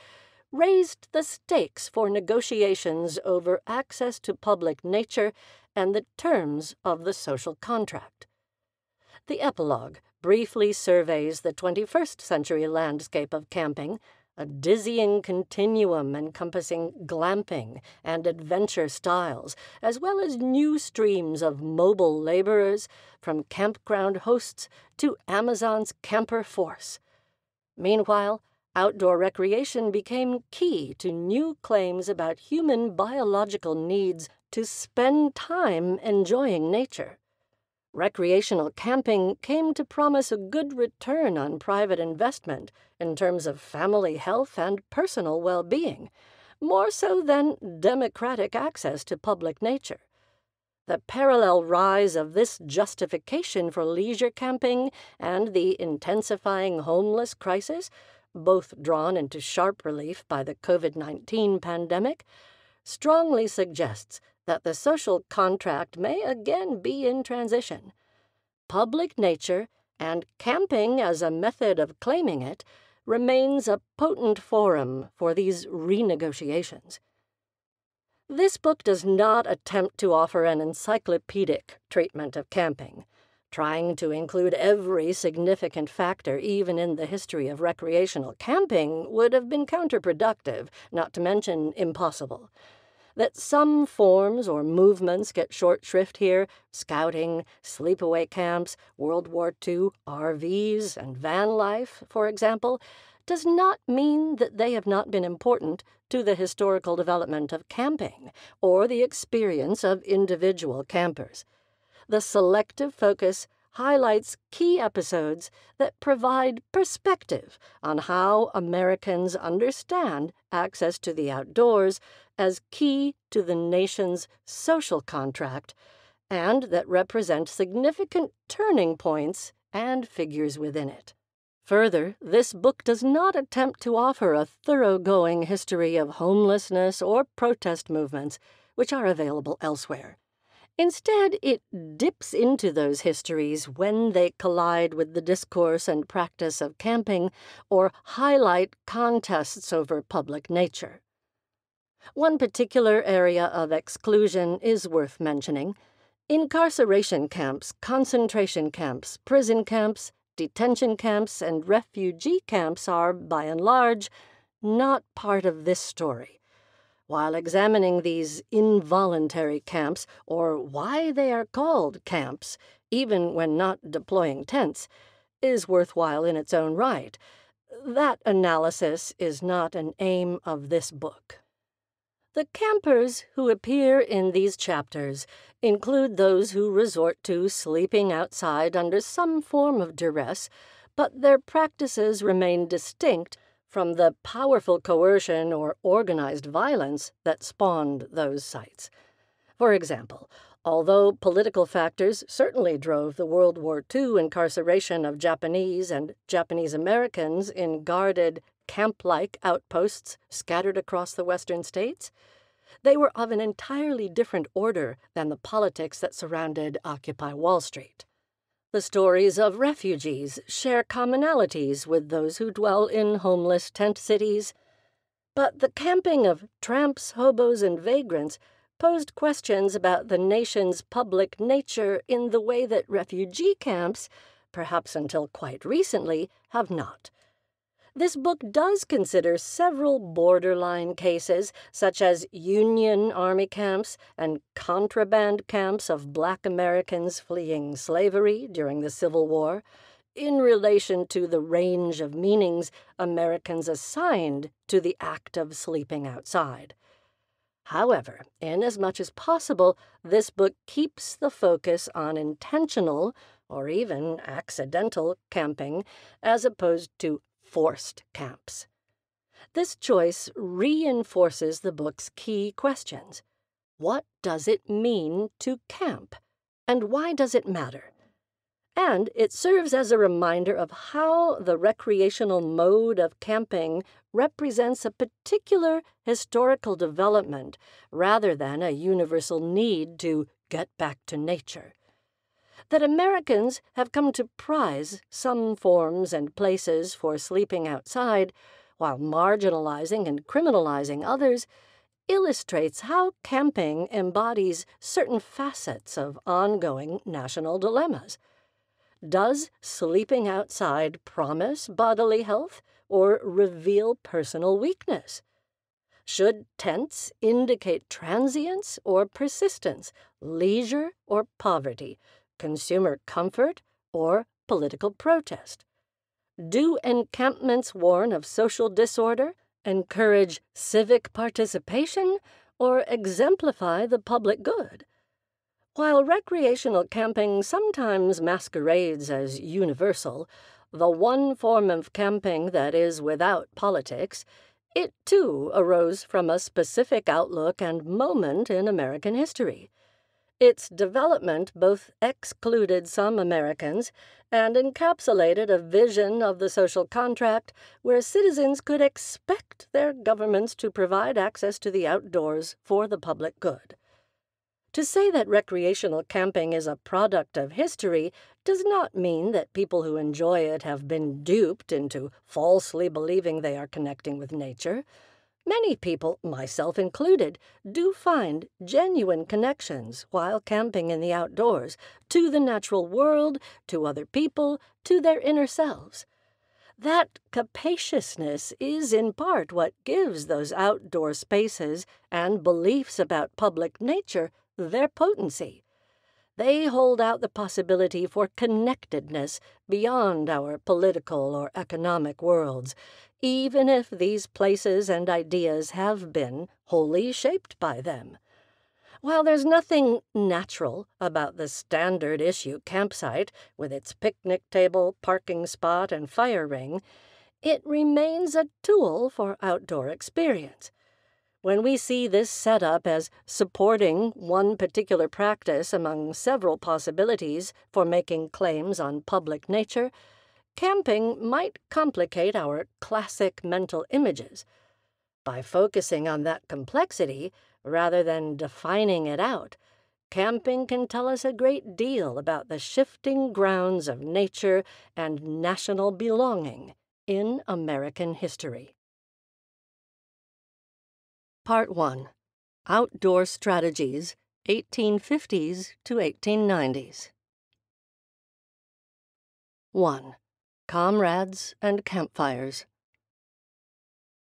raised the stakes for negotiations over access to public nature and the terms of the social contract. The epilogue briefly surveys the 21st century landscape of camping a dizzying continuum encompassing glamping and adventure styles, as well as new streams of mobile laborers, from campground hosts to Amazon's camper force. Meanwhile, outdoor recreation became key to new claims about human biological needs to spend time enjoying nature. recreational camping came to promise a good return on private investment in terms of family health and personal well being, more so than democratic access to public nature. The parallel rise of this justification for leisure camping and the intensifying homeless crisis, both drawn into sharp relief by the COVID 19 pandemic, strongly suggests that the social contract may again be in transition. Public nature and camping as a method of claiming it remains a potent forum for these renegotiations. This book does not attempt to offer an encyclopedic treatment of camping, trying to include every significant factor, even in the history of recreational camping, would have been counterproductive, not to mention impossible that some forms or movements get short shrift here scouting, sleepaway camps, World War II, RVs, and van life, for example does not mean that they have not been important to the historical development of camping or the experience of individual campers. The selective focus highlights key episodes that provide perspective on how Americans understand access to the outdoors as key to the nation's social contract and that represent significant turning points and figures within it. Further, this book does not attempt to offer a thoroughgoing history of homelessness or protest movements, which are available elsewhere. Instead, it dips into those histories when they collide with the discourse and practice of camping or highlight contests over public nature. One particular area of exclusion is worth mentioning. Incarceration camps, concentration camps, prison camps, detention camps, and refugee camps are, by and large, not part of this story. While examining these involuntary camps, or why they are called camps, even when not deploying tents, is worthwhile in its own right, that analysis is not an aim of this book. The campers who appear in these chapters include those who resort to sleeping outside under some form of duress, but their practices remain distinct from the powerful coercion or organized violence that spawned those sites. For example, although political factors certainly drove the World War II incarceration of Japanese and Japanese Americans in guarded camp like outposts scattered across the western states, they were of an entirely different order than the politics that surrounded Occupy Wall Street. The stories of refugees share commonalities with those who dwell in homeless tent cities. But the camping of tramps, hobos, and vagrants posed questions about the nation's public nature in the way that refugee camps, perhaps until quite recently, have not. This book does consider several borderline cases, such as Union Army camps and contraband camps of black Americans fleeing slavery during the Civil War, in relation to the range of meanings Americans assigned to the act of sleeping outside. However, in as much as possible, this book keeps the focus on intentional or even accidental camping as opposed to forced camps. This choice reinforces the book's key questions. What does it mean to camp? And why does it matter? And it serves as a reminder of how the recreational mode of camping represents a particular historical development rather than a universal need to get back to nature that Americans have come to prize some forms and places for sleeping outside while marginalizing and criminalizing others illustrates how camping embodies certain facets of ongoing national dilemmas. Does sleeping outside promise bodily health or reveal personal weakness? Should tents indicate transience or persistence, leisure or poverty, consumer comfort, or political protest? Do encampments warn of social disorder, encourage civic participation, or exemplify the public good? While recreational camping sometimes masquerades as universal, the one form of camping that is without politics, it too arose from a specific outlook and moment in American history. Its development both excluded some Americans and encapsulated a vision of the social contract where citizens could expect their governments to provide access to the outdoors for the public good. To say that recreational camping is a product of history does not mean that people who enjoy it have been duped into falsely believing they are connecting with nature. Many people, myself included, do find genuine connections while camping in the outdoors to the natural world, to other people, to their inner selves. That capaciousness is in part what gives those outdoor spaces and beliefs about public nature their potency. They hold out the possibility for connectedness beyond our political or economic worlds, even if these places and ideas have been wholly shaped by them. While there's nothing natural about the standard issue campsite with its picnic table, parking spot, and fire ring, it remains a tool for outdoor experience. When we see this setup as supporting one particular practice among several possibilities for making claims on public nature, camping might complicate our classic mental images. By focusing on that complexity, rather than defining it out, camping can tell us a great deal about the shifting grounds of nature and national belonging in American history. Part 1 Outdoor Strategies, 1850s to 1890s. 1. Comrades and Campfires.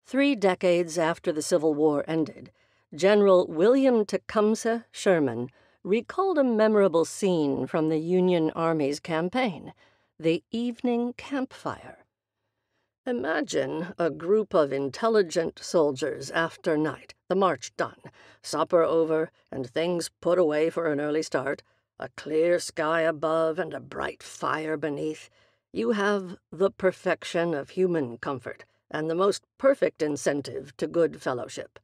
Three decades after the Civil War ended, General William Tecumseh Sherman recalled a memorable scene from the Union Army's campaign the evening campfire. Imagine a group of intelligent soldiers after night, the march done, supper over, and things put away for an early start, a clear sky above and a bright fire beneath. You have the perfection of human comfort and the most perfect incentive to good fellowship.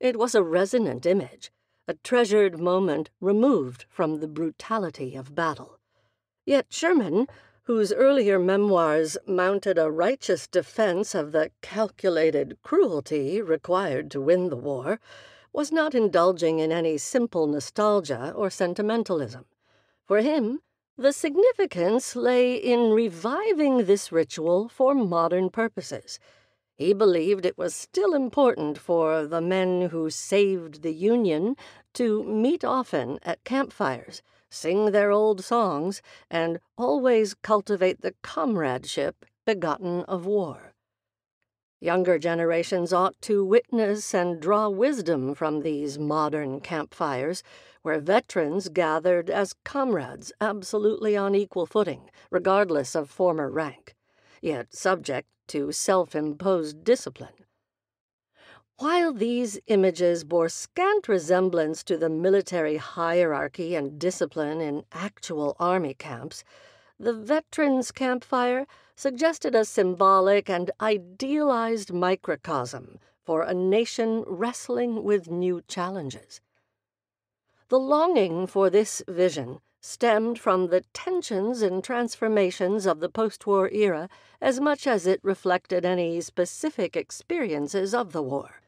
It was a resonant image, a treasured moment removed from the brutality of battle. Yet Sherman, whose earlier memoirs mounted a righteous defense of the calculated cruelty required to win the war, was not indulging in any simple nostalgia or sentimentalism. For him, the significance lay in reviving this ritual for modern purposes. He believed it was still important for the men who saved the Union to meet often at campfires sing their old songs, and always cultivate the comradeship begotten of war. Younger generations ought to witness and draw wisdom from these modern campfires, where veterans gathered as comrades absolutely on equal footing, regardless of former rank, yet subject to self imposed discipline. While these images bore scant resemblance to the military hierarchy and discipline in actual army camps, the veterans' campfire suggested a symbolic and idealized microcosm for a nation wrestling with new challenges. The longing for this vision stemmed from the tensions and transformations of the post war era as much as it reflected any specific experiences of the war.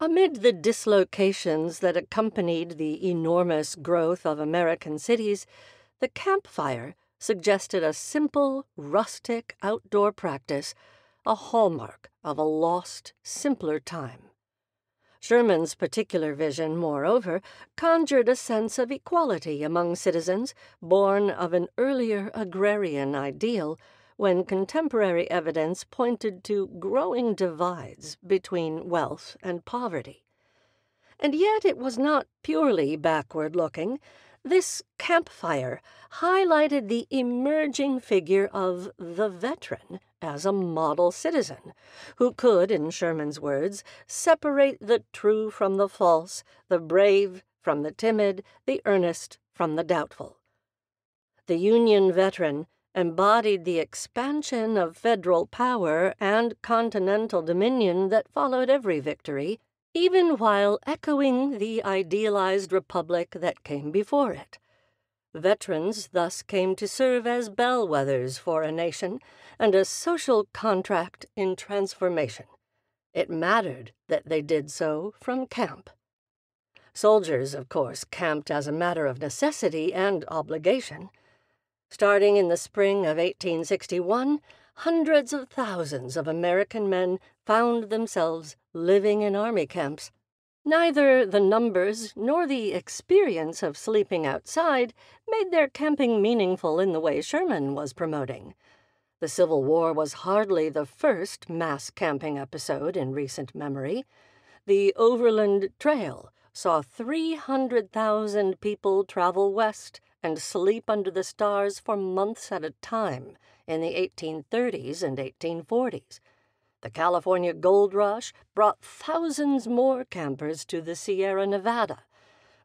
Amid the dislocations that accompanied the enormous growth of American cities, the campfire suggested a simple, rustic outdoor practice, a hallmark of a lost, simpler time. Sherman's particular vision, moreover, conjured a sense of equality among citizens born of an earlier agrarian ideal when contemporary evidence pointed to growing divides between wealth and poverty. And yet it was not purely backward looking. This campfire highlighted the emerging figure of the veteran as a model citizen, who could, in Sherman's words, separate the true from the false, the brave from the timid, the earnest from the doubtful. The Union veteran embodied the expansion of federal power and continental dominion that followed every victory, even while echoing the idealized republic that came before it. Veterans thus came to serve as bellwethers for a nation and a social contract in transformation. It mattered that they did so from camp. Soldiers, of course, camped as a matter of necessity and obligation. Starting in the spring of 1861, hundreds of thousands of American men found themselves living in army camps. Neither the numbers nor the experience of sleeping outside made their camping meaningful in the way Sherman was promoting. The Civil War was hardly the first mass camping episode in recent memory. The Overland Trail saw 300,000 people travel west and sleep under the stars for months at a time in the 1830s and 1840s. The California Gold Rush brought thousands more campers to the Sierra Nevada.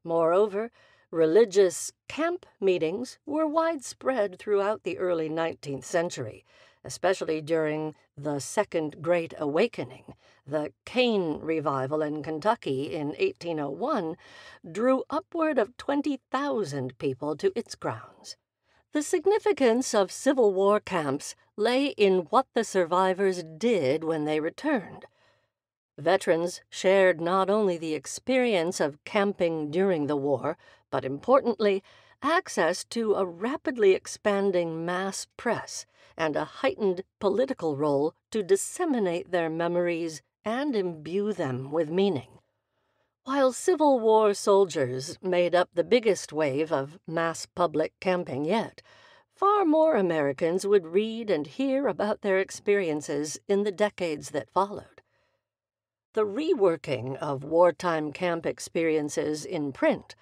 Moreover, religious camp meetings were widespread throughout the early 19th century, especially during the Second Great Awakening, the Cain revival in Kentucky in 1801 drew upward of 20,000 people to its grounds. The significance of Civil War camps lay in what the survivors did when they returned. Veterans shared not only the experience of camping during the war, but importantly, access to a rapidly expanding mass press and a heightened political role to disseminate their memories and imbue them with meaning. While Civil War soldiers made up the biggest wave of mass public camping yet, far more Americans would read and hear about their experiences in the decades that followed. The reworking of wartime camp experiences in print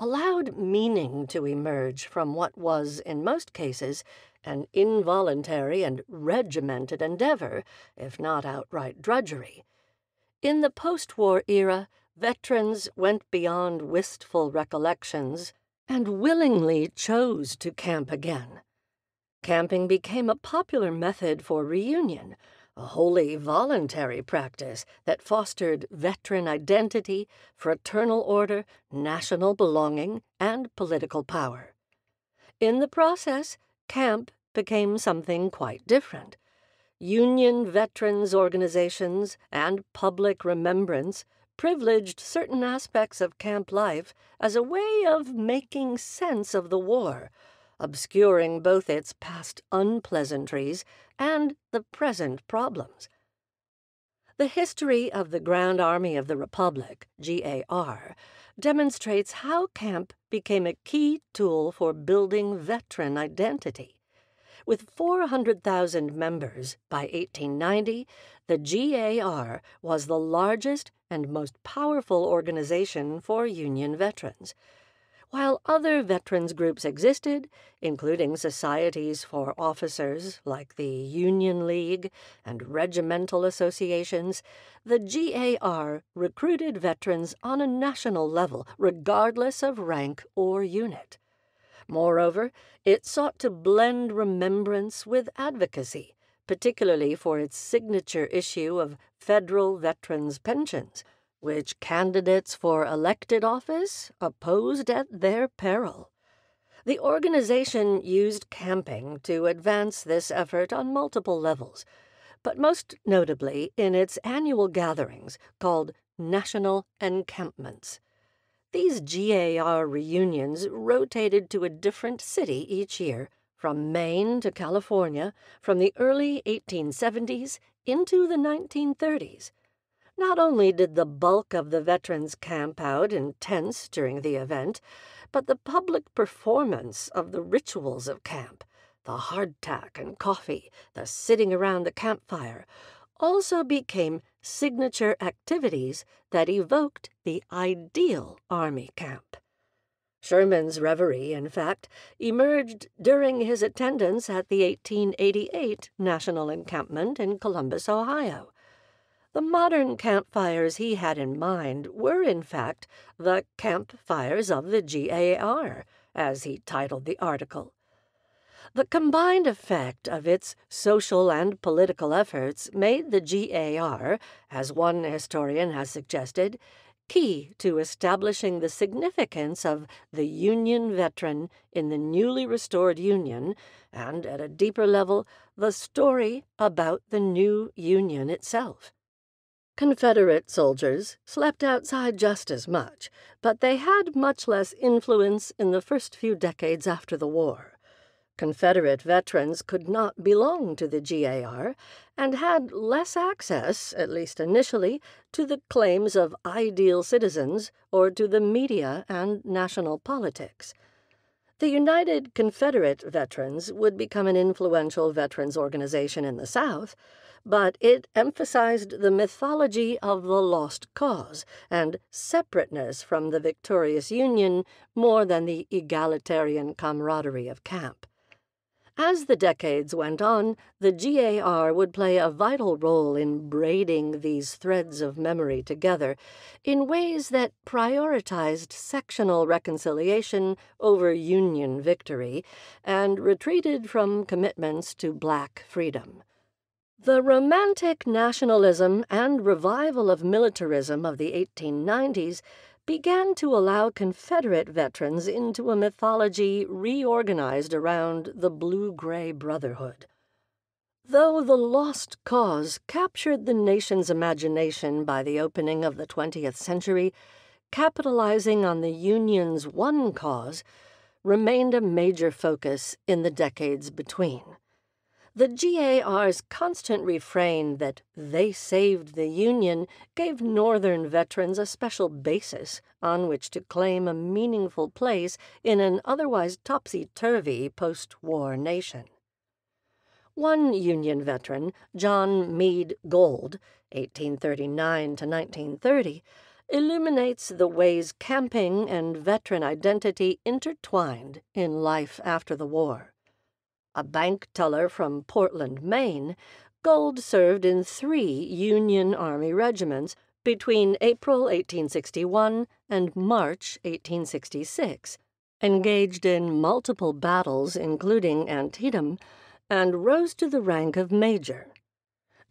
allowed meaning to emerge from what was, in most cases, an involuntary and regimented endeavor, if not outright drudgery. In the post war era, veterans went beyond wistful recollections and willingly chose to camp again. Camping became a popular method for reunion, a wholly voluntary practice that fostered veteran identity, fraternal order, national belonging, and political power. In the process, camp became something quite different. Union veterans organizations and public remembrance privileged certain aspects of camp life as a way of making sense of the war, obscuring both its past unpleasantries and the present problems. The history of the Grand Army of the Republic, GAR, demonstrates how camp became a key tool for building veteran identity. With 400,000 members by 1890, the GAR was the largest and most powerful organization for Union veterans. While other veterans groups existed, including societies for officers like the Union League and regimental associations, the GAR recruited veterans on a national level, regardless of rank or unit. Moreover, it sought to blend remembrance with advocacy, particularly for its signature issue of federal veterans' pensions, which candidates for elected office opposed at their peril. The organization used camping to advance this effort on multiple levels, but most notably in its annual gatherings called National Encampments. These GAR reunions rotated to a different city each year, from Maine to California, from the early 1870s into the 1930s. Not only did the bulk of the veterans camp out in tents during the event, but the public performance of the rituals of camp, the hardtack and coffee, the sitting around the campfire, also became signature activities that evoked the ideal Army camp. Sherman's reverie, in fact, emerged during his attendance at the 1888 National Encampment in Columbus, Ohio. The modern campfires he had in mind were, in fact, the campfires of the GAR, as he titled the article. The combined effect of its social and political efforts made the GAR, as one historian has suggested, key to establishing the significance of the Union veteran in the newly restored Union, and at a deeper level, the story about the new Union itself. Confederate soldiers slept outside just as much, but they had much less influence in the first few decades after the war. Confederate veterans could not belong to the GAR and had less access, at least initially, to the claims of ideal citizens or to the media and national politics. The United Confederate Veterans would become an influential veterans organization in the South, but it emphasized the mythology of the lost cause and separateness from the victorious Union more than the egalitarian camaraderie of camp. As the decades went on, the GAR would play a vital role in braiding these threads of memory together in ways that prioritized sectional reconciliation over Union victory and retreated from commitments to black freedom. The Romantic nationalism and revival of militarism of the 1890s began to allow Confederate veterans into a mythology reorganized around the Blue Gray Brotherhood. Though the Lost Cause captured the nation's imagination by the opening of the 20th century, capitalizing on the Union's one cause remained a major focus in the decades between. The GAR's constant refrain that they saved the Union gave Northern veterans a special basis on which to claim a meaningful place in an otherwise topsy turvy post war nation. One Union veteran, John Mead Gould, 1839 to 1930, illuminates the ways camping and veteran identity intertwined in life after the war a bank teller from Portland, Maine, Gould served in three Union Army regiments between April 1861 and March 1866, engaged in multiple battles, including Antietam, and rose to the rank of major.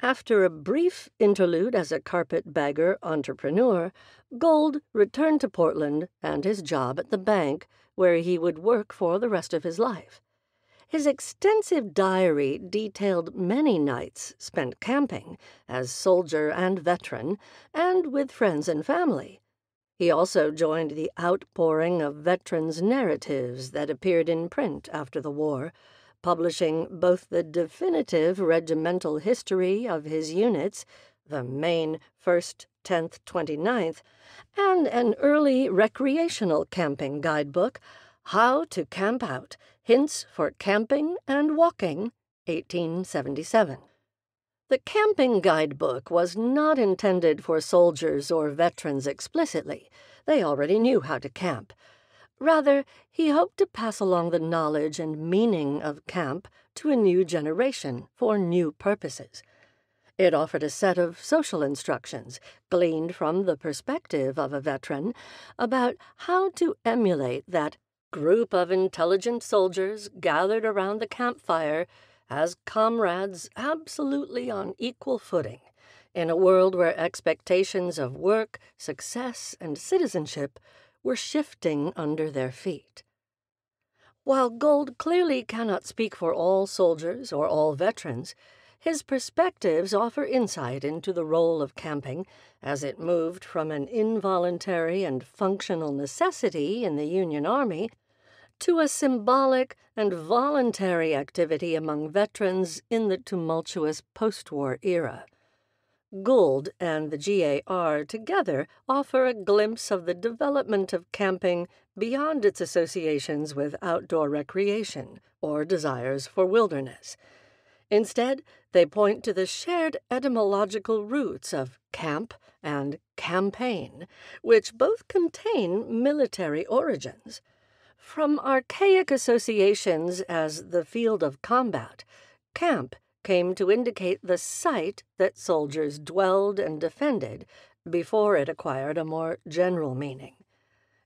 After a brief interlude as a carpetbagger entrepreneur, Gould returned to Portland and his job at the bank, where he would work for the rest of his life. His extensive diary detailed many nights spent camping, as soldier and veteran, and with friends and family. He also joined the outpouring of veterans' narratives that appeared in print after the war, publishing both the definitive regimental history of his units, the Maine 1st, 10th, 29th, and an early recreational camping guidebook, How to Camp Out Hints for Camping and Walking, 1877. The camping guidebook was not intended for soldiers or veterans explicitly. They already knew how to camp. Rather, he hoped to pass along the knowledge and meaning of camp to a new generation for new purposes. It offered a set of social instructions, gleaned from the perspective of a veteran, about how to emulate that group of intelligent soldiers gathered around the campfire as comrades absolutely on equal footing in a world where expectations of work, success, and citizenship were shifting under their feet. While Gould clearly cannot speak for all soldiers or all veterans, his perspectives offer insight into the role of camping as it moved from an involuntary and functional necessity in the Union Army to a symbolic and voluntary activity among veterans in the tumultuous post war era. Gould and the GAR together offer a glimpse of the development of camping beyond its associations with outdoor recreation or desires for wilderness. Instead, they point to the shared etymological roots of camp and campaign, which both contain military origins. From archaic associations as the field of combat, camp came to indicate the site that soldiers dwelled and defended before it acquired a more general meaning.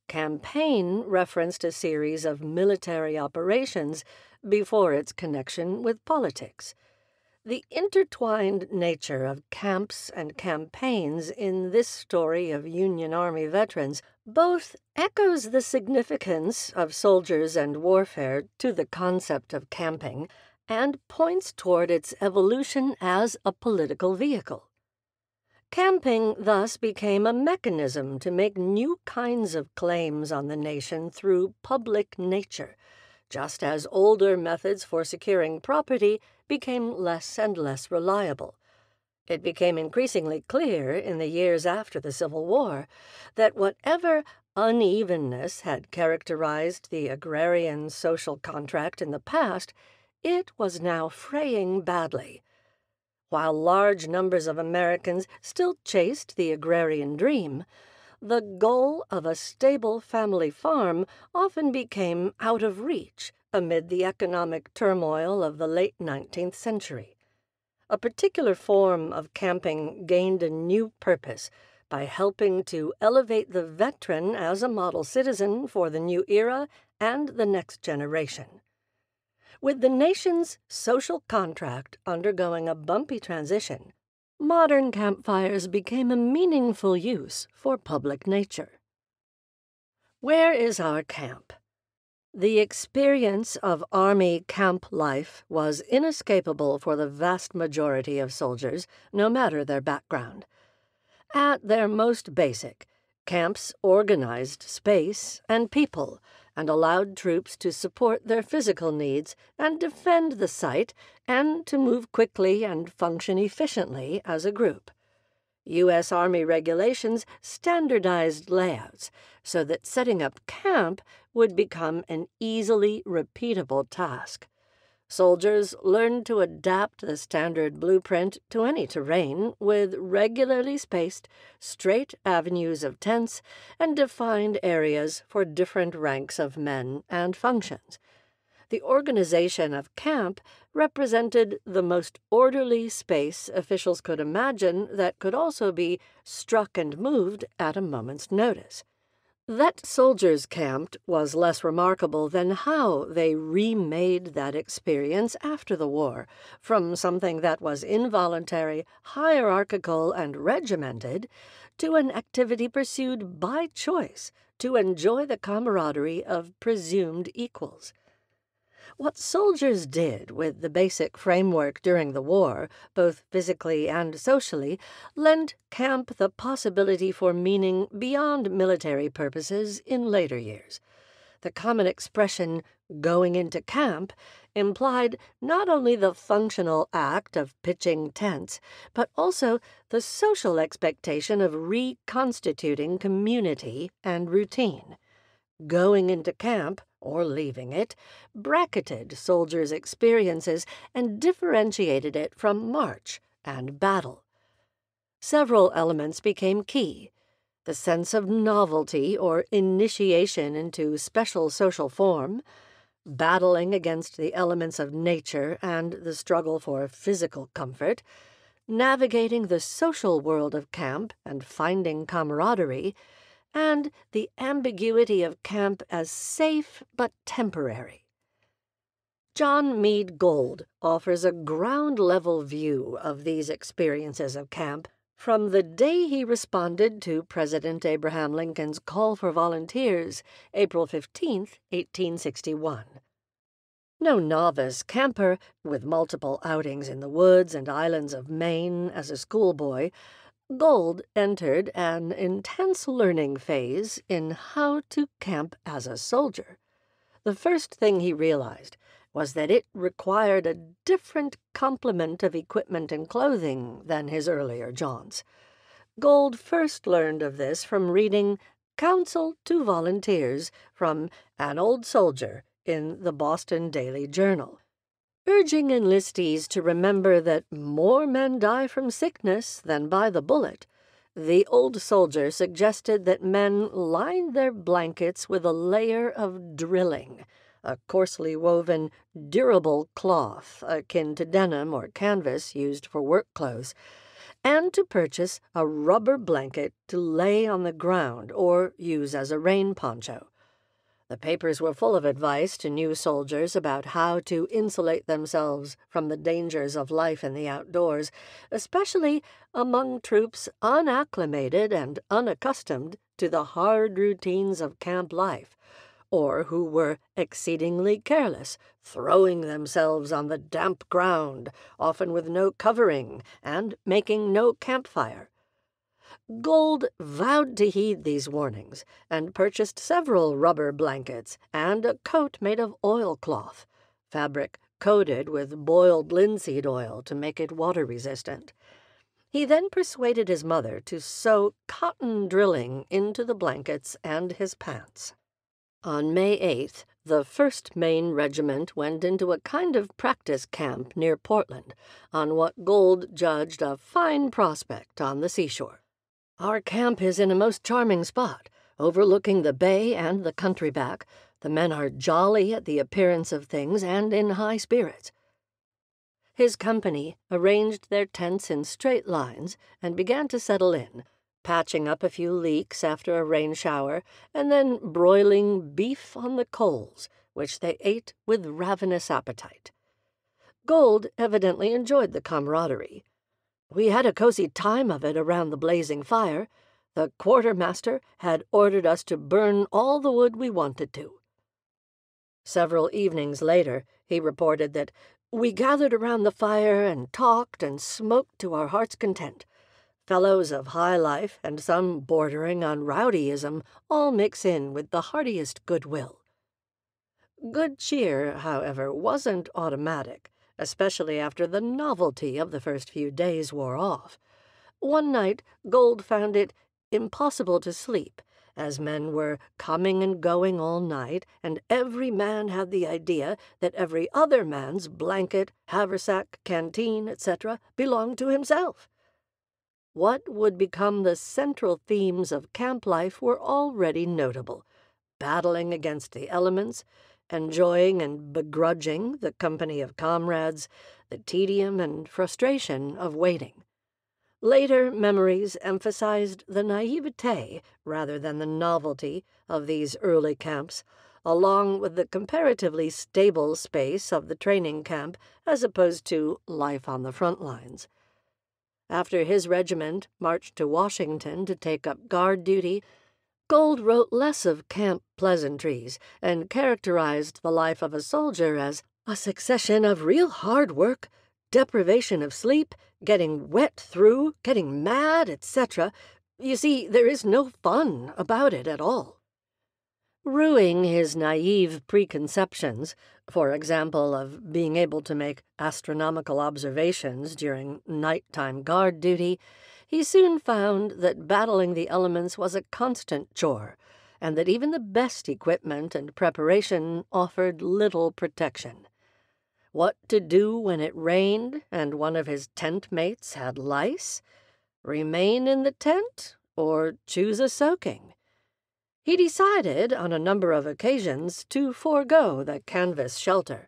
Campaign referenced a series of military operations before its connection with politics. The intertwined nature of camps and campaigns in this story of Union Army veterans both echoes the significance of soldiers and warfare to the concept of camping and points toward its evolution as a political vehicle. Camping thus became a mechanism to make new kinds of claims on the nation through public nature, just as older methods for securing property became less and less reliable. It became increasingly clear in the years after the Civil War that whatever unevenness had characterized the agrarian social contract in the past, it was now fraying badly. While large numbers of Americans still chased the agrarian dream, the goal of a stable family farm often became out of reach amid the economic turmoil of the late 19th century. A particular form of camping gained a new purpose by helping to elevate the veteran as a model citizen for the new era and the next generation. With the nation's social contract undergoing a bumpy transition, modern campfires became a meaningful use for public nature. Where is our camp? The experience of Army camp life was inescapable for the vast majority of soldiers, no matter their background. At their most basic, camps organized space and people and allowed troops to support their physical needs and defend the site and to move quickly and function efficiently as a group. U.S. Army regulations standardized layouts so that setting up camp would become an easily repeatable task. Soldiers learned to adapt the standard blueprint to any terrain with regularly spaced, straight avenues of tents and defined areas for different ranks of men and functions the organization of camp represented the most orderly space officials could imagine that could also be struck and moved at a moment's notice. That soldiers camped was less remarkable than how they remade that experience after the war from something that was involuntary, hierarchical, and regimented to an activity pursued by choice to enjoy the camaraderie of presumed equals. What soldiers did with the basic framework during the war, both physically and socially, lent camp the possibility for meaning beyond military purposes in later years. The common expression, going into camp, implied not only the functional act of pitching tents, but also the social expectation of reconstituting community and routine. Going into camp or leaving it, bracketed soldiers' experiences and differentiated it from march and battle. Several elements became key the sense of novelty or initiation into special social form, battling against the elements of nature and the struggle for physical comfort, navigating the social world of camp and finding camaraderie and the ambiguity of camp as safe but temporary. John Mead Gould offers a ground level view of these experiences of camp from the day he responded to President Abraham Lincoln's call for volunteers, April 15, 1861. No novice camper, with multiple outings in the woods and islands of Maine as a schoolboy, Gould entered an intense learning phase in how to camp as a soldier. The first thing he realized was that it required a different complement of equipment and clothing than his earlier jaunts. Gould first learned of this from reading Counsel to Volunteers from An Old Soldier in the Boston Daily Journal urging enlistees to remember that more men die from sickness than by the bullet, the old soldier suggested that men line their blankets with a layer of drilling, a coarsely woven, durable cloth akin to denim or canvas used for work clothes, and to purchase a rubber blanket to lay on the ground or use as a rain poncho. The papers were full of advice to new soldiers about how to insulate themselves from the dangers of life in the outdoors, especially among troops unacclimated and unaccustomed to the hard routines of camp life, or who were exceedingly careless, throwing themselves on the damp ground, often with no covering, and making no campfire. Gould vowed to heed these warnings and purchased several rubber blankets and a coat made of oilcloth, fabric coated with boiled linseed oil to make it water resistant. He then persuaded his mother to sew cotton drilling into the blankets and his pants. On May 8th, the 1st Maine Regiment went into a kind of practice camp near Portland on what Gould judged a fine prospect on the seashore. Our camp is in a most charming spot, overlooking the bay and the country back. The men are jolly at the appearance of things and in high spirits. His company arranged their tents in straight lines and began to settle in, patching up a few leaks after a rain shower, and then broiling beef on the coals, which they ate with ravenous appetite. Gould evidently enjoyed the camaraderie, we had a cozy time of it around the blazing fire. The quartermaster had ordered us to burn all the wood we wanted to. Several evenings later, he reported that we gathered around the fire and talked and smoked to our heart's content. Fellows of high life and some bordering on rowdyism all mix in with the heartiest goodwill. Good cheer, however, wasn't automatic especially after the novelty of the first few days wore off. One night, Gould found it impossible to sleep, as men were coming and going all night, and every man had the idea that every other man's blanket, haversack, canteen, etc., belonged to himself. What would become the central themes of camp life were already notable battling against the elements, enjoying and begrudging the company of comrades, the tedium and frustration of waiting. Later memories emphasized the naivete rather than the novelty of these early camps, along with the comparatively stable space of the training camp as opposed to life on the front lines. After his regiment marched to Washington to take up guard duty, Gould wrote less of camp pleasantries and characterized the life of a soldier as a succession of real hard work, deprivation of sleep, getting wet through, getting mad, etc. You see, there is no fun about it at all. Ruing his naive preconceptions, for example, of being able to make astronomical observations during nighttime guard duty, he soon found that battling the elements was a constant chore, and that even the best equipment and preparation offered little protection. What to do when it rained and one of his tent mates had lice? Remain in the tent or choose a soaking? He decided on a number of occasions to forego the canvas shelter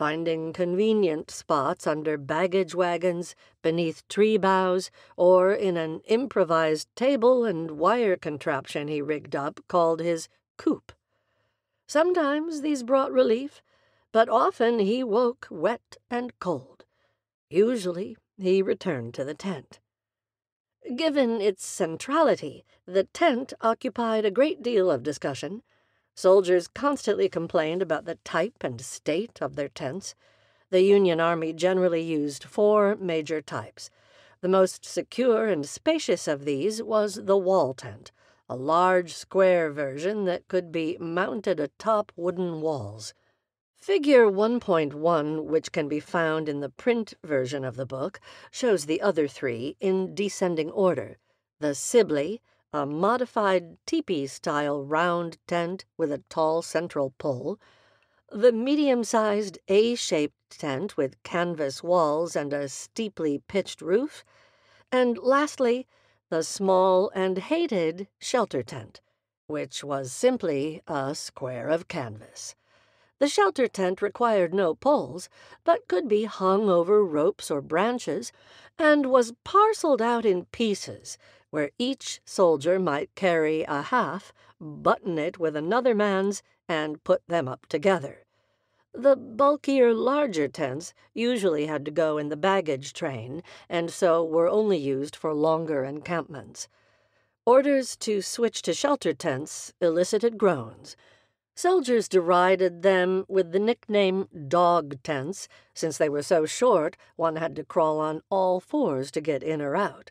finding convenient spots under baggage wagons, beneath tree boughs, or in an improvised table and wire contraption he rigged up called his coop. Sometimes these brought relief, but often he woke wet and cold. Usually he returned to the tent. Given its centrality, the tent occupied a great deal of discussion, Soldiers constantly complained about the type and state of their tents. The Union Army generally used four major types. The most secure and spacious of these was the wall tent, a large square version that could be mounted atop wooden walls. Figure 1.1, which can be found in the print version of the book, shows the other three in descending order the Sibley, a modified teepee-style round tent with a tall central pole, the medium-sized A-shaped tent with canvas walls and a steeply pitched roof, and lastly, the small and hated shelter tent, which was simply a square of canvas. The shelter tent required no poles, but could be hung over ropes or branches, and was parceled out in pieces, where each soldier might carry a half, button it with another man's, and put them up together. The bulkier, larger tents usually had to go in the baggage train, and so were only used for longer encampments. Orders to switch to shelter tents elicited groans. Soldiers derided them with the nickname dog tents, since they were so short one had to crawl on all fours to get in or out.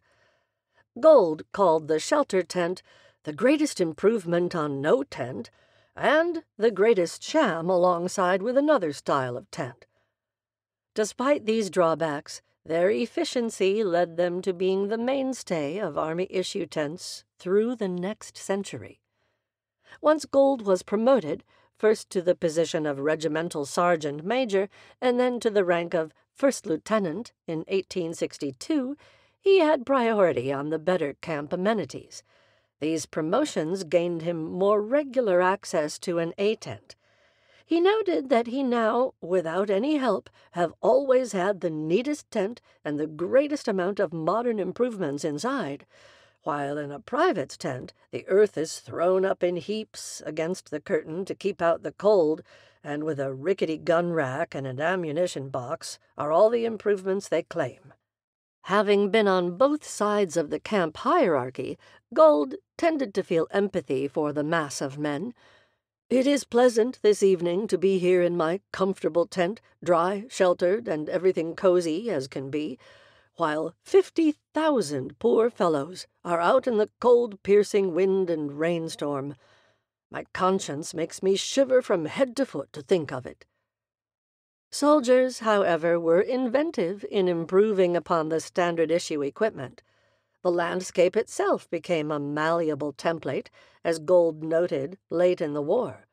Gould called the shelter tent the greatest improvement on no tent, and the greatest sham alongside with another style of tent. Despite these drawbacks, their efficiency led them to being the mainstay of Army issue tents through the next century. Once Gould was promoted, first to the position of regimental sergeant major and then to the rank of first lieutenant in 1862, he had priority on the better camp amenities. These promotions gained him more regular access to an A tent. He noted that he now, without any help, have always had the neatest tent and the greatest amount of modern improvements inside while in a private tent the earth is thrown up in heaps against the curtain to keep out the cold, and with a rickety gun rack and an ammunition box are all the improvements they claim. Having been on both sides of the camp hierarchy, Gould tended to feel empathy for the mass of men. It is pleasant this evening to be here in my comfortable tent, dry, sheltered, and everything cozy as can be while 50,000 poor fellows are out in the cold, piercing wind and rainstorm. My conscience makes me shiver from head to foot to think of it. Soldiers, however, were inventive in improving upon the standard issue equipment. The landscape itself became a malleable template, as Gould noted late in the war.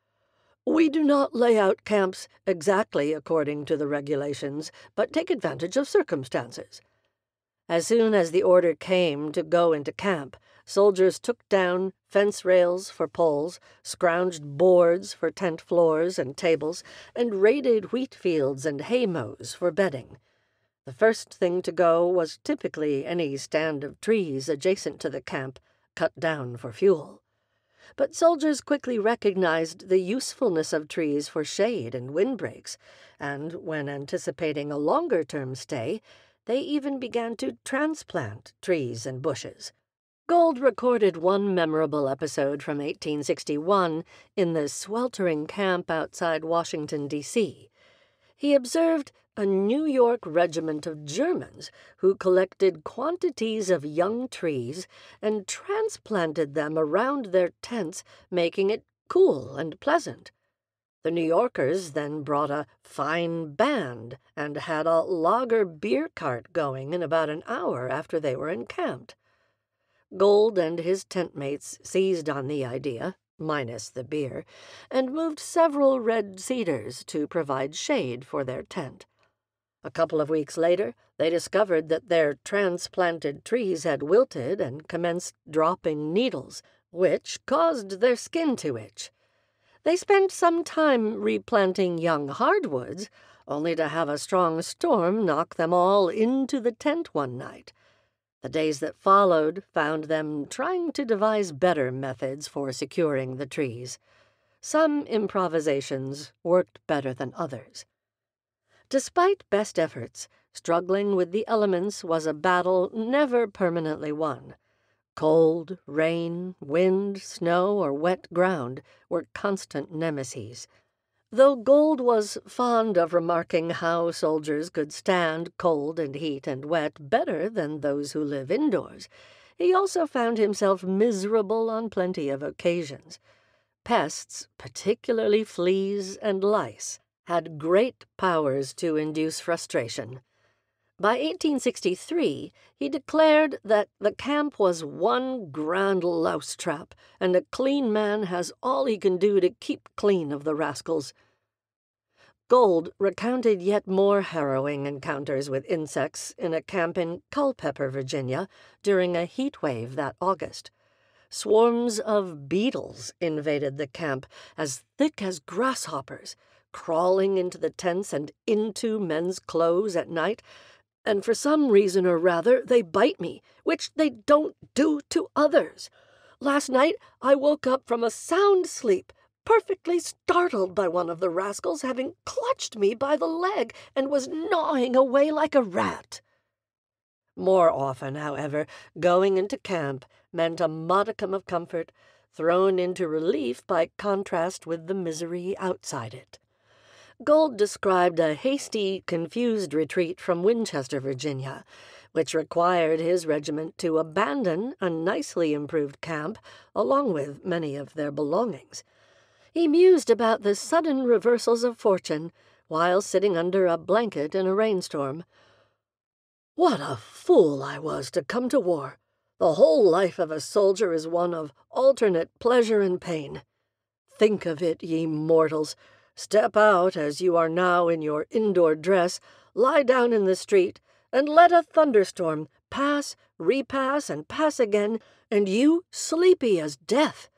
We do not lay out camps exactly according to the regulations, but take advantage of circumstances. As soon as the order came to go into camp, soldiers took down fence rails for poles, scrounged boards for tent floors and tables, and raided wheat fields and hay mows for bedding. The first thing to go was typically any stand of trees adjacent to the camp, cut down for fuel. But soldiers quickly recognized the usefulness of trees for shade and windbreaks, and when anticipating a longer term stay, they even began to transplant trees and bushes. Gould recorded one memorable episode from 1861 in the sweltering camp outside Washington, D.C. He observed a New York regiment of Germans who collected quantities of young trees and transplanted them around their tents, making it cool and pleasant. The New Yorkers then brought a fine band and had a lager beer cart going in about an hour after they were encamped. Gould and his tent mates seized on the idea, minus the beer, and moved several red cedars to provide shade for their tent. A couple of weeks later, they discovered that their transplanted trees had wilted and commenced dropping needles, which caused their skin to itch. They spent some time replanting young hardwoods, only to have a strong storm knock them all into the tent one night. The days that followed found them trying to devise better methods for securing the trees. Some improvisations worked better than others. Despite best efforts, struggling with the elements was a battle never permanently won. Cold, rain, wind, snow, or wet ground were constant nemesis. Though Gould was fond of remarking how soldiers could stand cold and heat and wet better than those who live indoors, he also found himself miserable on plenty of occasions. Pests, particularly fleas and lice, had great powers to induce frustration. By 1863, he declared that the camp was one grand louse trap, and a clean man has all he can do to keep clean of the rascals. Gould recounted yet more harrowing encounters with insects in a camp in Culpeper, Virginia, during a heat wave that August. Swarms of beetles invaded the camp as thick as grasshoppers, crawling into the tents and into men's clothes at night, and for some reason or rather they bite me, which they don't do to others. Last night I woke up from a sound sleep, perfectly startled by one of the rascals having clutched me by the leg and was gnawing away like a rat. More often, however, going into camp meant a modicum of comfort, thrown into relief by contrast with the misery outside it. Gould described a hasty, confused retreat from Winchester, Virginia, which required his regiment to abandon a nicely improved camp along with many of their belongings. He mused about the sudden reversals of fortune while sitting under a blanket in a rainstorm. What a fool I was to come to war! The whole life of a soldier is one of alternate pleasure and pain. Think of it, ye mortals. Step out as you are now in your indoor dress, lie down in the street, and let a thunderstorm pass, repass, and pass again, and you sleepy as death.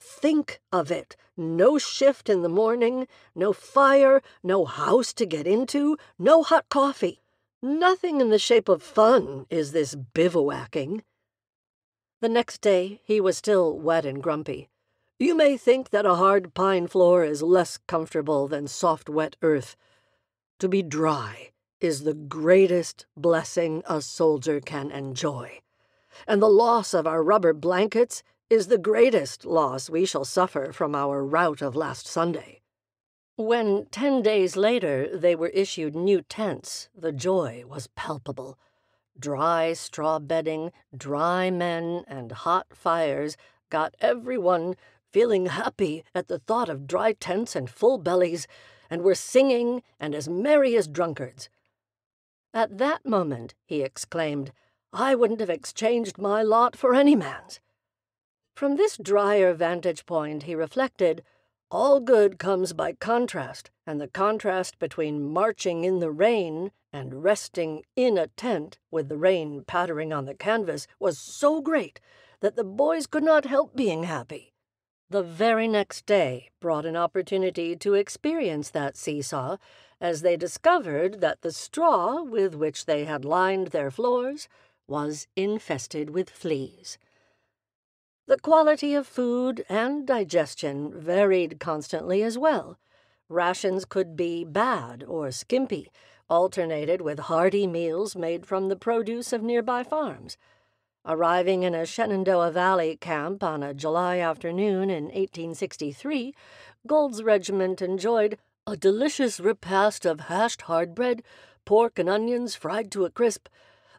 Think of it. No shift in the morning, no fire, no house to get into, no hot coffee. Nothing in the shape of fun is this bivouacking. The next day he was still wet and grumpy. You may think that a hard pine floor is less comfortable than soft wet earth. To be dry is the greatest blessing a soldier can enjoy, and the loss of our rubber blankets is the greatest loss we shall suffer from our rout of last Sunday. When ten days later they were issued new tents, the joy was palpable. Dry straw bedding, dry men, and hot fires got everyone feeling happy at the thought of dry tents and full bellies, and were singing and as merry as drunkards. At that moment, he exclaimed, I wouldn't have exchanged my lot for any man's. From this drier vantage point, he reflected, all good comes by contrast, and the contrast between marching in the rain and resting in a tent with the rain pattering on the canvas was so great that the boys could not help being happy. The very next day brought an opportunity to experience that seesaw as they discovered that the straw with which they had lined their floors was infested with fleas. The quality of food and digestion varied constantly as well. Rations could be bad or skimpy, alternated with hearty meals made from the produce of nearby farms. Arriving in a Shenandoah Valley camp on a July afternoon in 1863, Gould's regiment enjoyed a delicious repast of hashed hard bread, pork and onions fried to a crisp,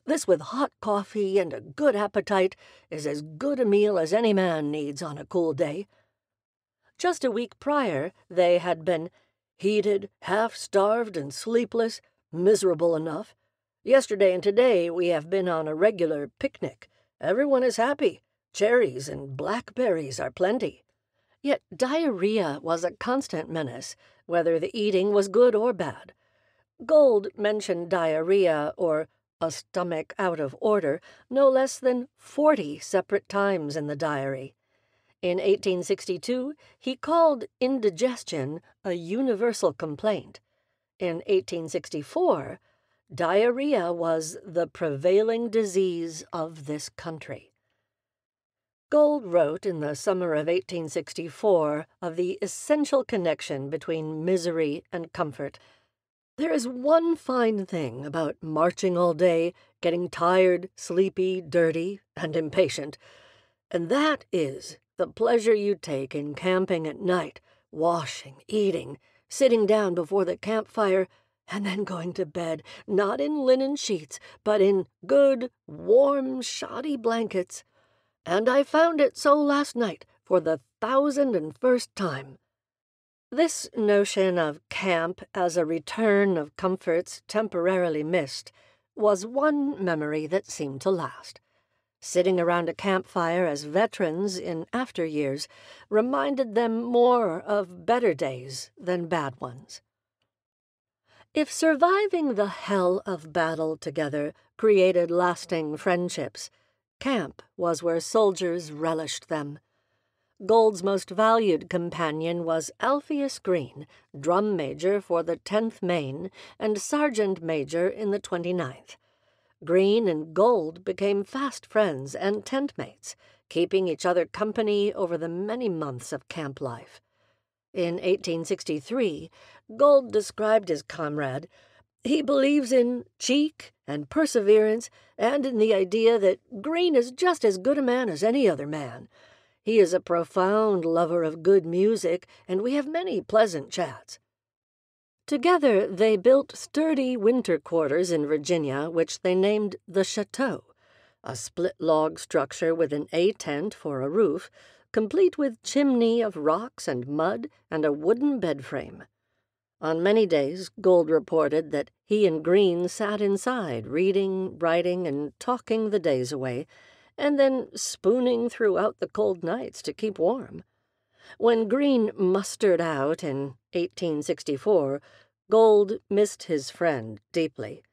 this, with hot coffee and a good appetite, is as good a meal as any man needs on a cool day. Just a week prior, they had been heated, half starved, and sleepless, miserable enough. Yesterday and today we have been on a regular picnic. Everyone is happy. Cherries and blackberries are plenty. Yet diarrhea was a constant menace, whether the eating was good or bad. Gould mentioned diarrhea or a stomach out of order, no less than forty separate times in the diary. In 1862, he called indigestion a universal complaint. In 1864, diarrhea was the prevailing disease of this country. Gould wrote in the summer of 1864 of the essential connection between misery and comfort there is one fine thing about marching all day, getting tired, sleepy, dirty, and impatient, and that is the pleasure you take in camping at night, washing, eating, sitting down before the campfire, and then going to bed, not in linen sheets, but in good, warm, shoddy blankets. And I found it so last night for the thousand and first time. This notion of camp as a return of comforts temporarily missed was one memory that seemed to last. Sitting around a campfire as veterans in after years reminded them more of better days than bad ones. If surviving the hell of battle together created lasting friendships, camp was where soldiers relished them. Gould's most valued companion was Alpheus Green, drum major for the 10th Maine and sergeant major in the 29th. Green and Gould became fast friends and tent mates, keeping each other company over the many months of camp life. In 1863, Gould described his comrade. He believes in cheek and perseverance and in the idea that Green is just as good a man as any other man. He is a profound lover of good music, and we have many pleasant chats. Together, they built sturdy winter quarters in Virginia, which they named the Chateau, a split log structure with an A tent for a roof, complete with chimney of rocks and mud and a wooden bed frame. On many days, Gould reported that he and Green sat inside, reading, writing, and talking the days away, and then spooning throughout the cold nights to keep warm. When Green mustered out in 1864, Gould missed his friend deeply.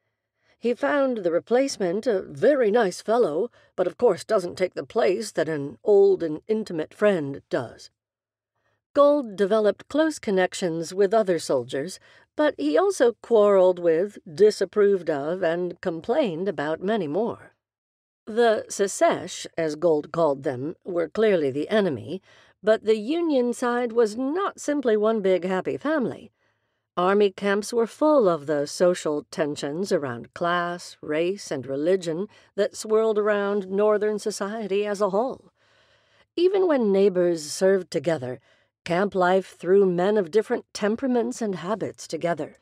He found the replacement a very nice fellow, but of course doesn't take the place that an old and intimate friend does. Gould developed close connections with other soldiers, but he also quarreled with, disapproved of, and complained about many more. The Secesh, as Gould called them, were clearly the enemy, but the Union side was not simply one big happy family. Army camps were full of the social tensions around class, race, and religion that swirled around Northern society as a whole. Even when neighbors served together, camp life threw men of different temperaments and habits together.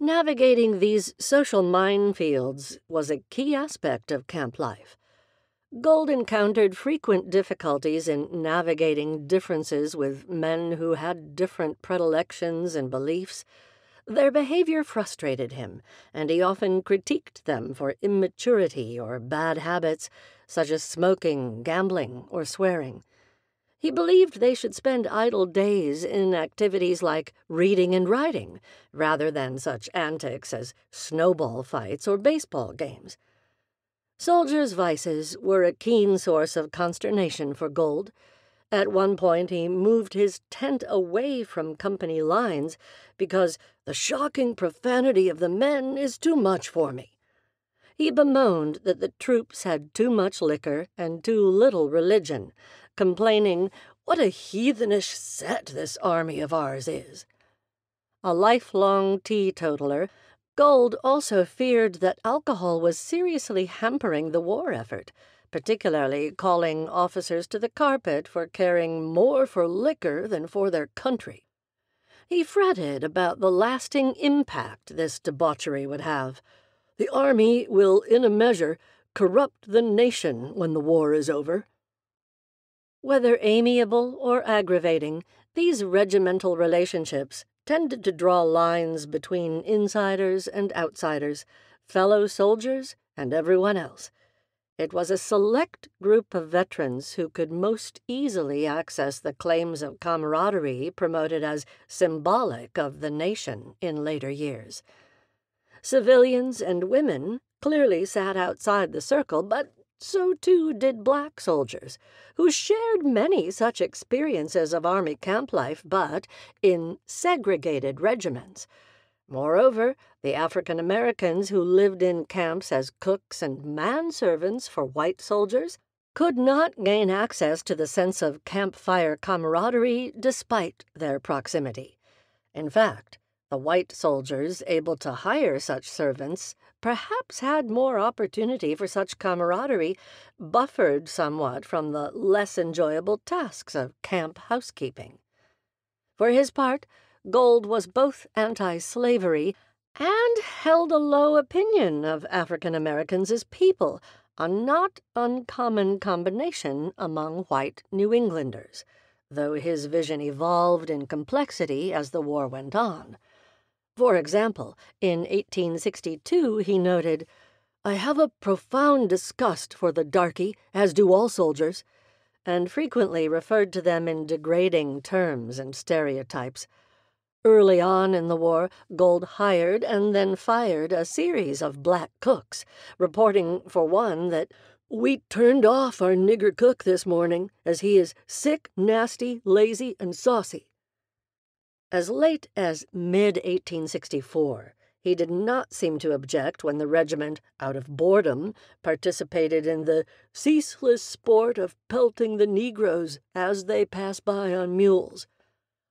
Navigating these social minefields was a key aspect of camp life. Gould encountered frequent difficulties in navigating differences with men who had different predilections and beliefs. Their behavior frustrated him, and he often critiqued them for immaturity or bad habits, such as smoking, gambling, or swearing. He believed they should spend idle days in activities like reading and writing, rather than such antics as snowball fights or baseball games. Soldiers' vices were a keen source of consternation for Gould. At one point, he moved his tent away from company lines because the shocking profanity of the men is too much for me. He bemoaned that the troops had too much liquor and too little religion, complaining, What a heathenish set this army of ours is. A lifelong teetotaler, Gould also feared that alcohol was seriously hampering the war effort, particularly calling officers to the carpet for caring more for liquor than for their country. He fretted about the lasting impact this debauchery would have. The Army will, in a measure, corrupt the nation when the war is over. Whether amiable or aggravating, these regimental relationships tended to draw lines between insiders and outsiders, fellow soldiers and everyone else. It was a select group of veterans who could most easily access the claims of camaraderie promoted as symbolic of the nation in later years. Civilians and women clearly sat outside the circle, but so too did black soldiers, who shared many such experiences of Army camp life, but in segregated regiments. Moreover, the African Americans who lived in camps as cooks and manservants for white soldiers could not gain access to the sense of campfire camaraderie despite their proximity. In fact, the white soldiers able to hire such servants perhaps had more opportunity for such camaraderie, buffered somewhat from the less enjoyable tasks of camp housekeeping. For his part, Gould was both anti slavery and held a low opinion of African Americans as people, a not uncommon combination among white New Englanders, though his vision evolved in complexity as the war went on. For example, in 1862 he noted, I have a profound disgust for the darky, as do all soldiers, and frequently referred to them in degrading terms and stereotypes. Early on in the war, Gould hired and then fired a series of black cooks, reporting, for one, that We turned off our nigger cook this morning, as he is sick, nasty, lazy, and saucy. As late as mid 1864, he did not seem to object when the regiment, out of boredom, participated in the ceaseless sport of pelting the Negroes as they pass by on mules.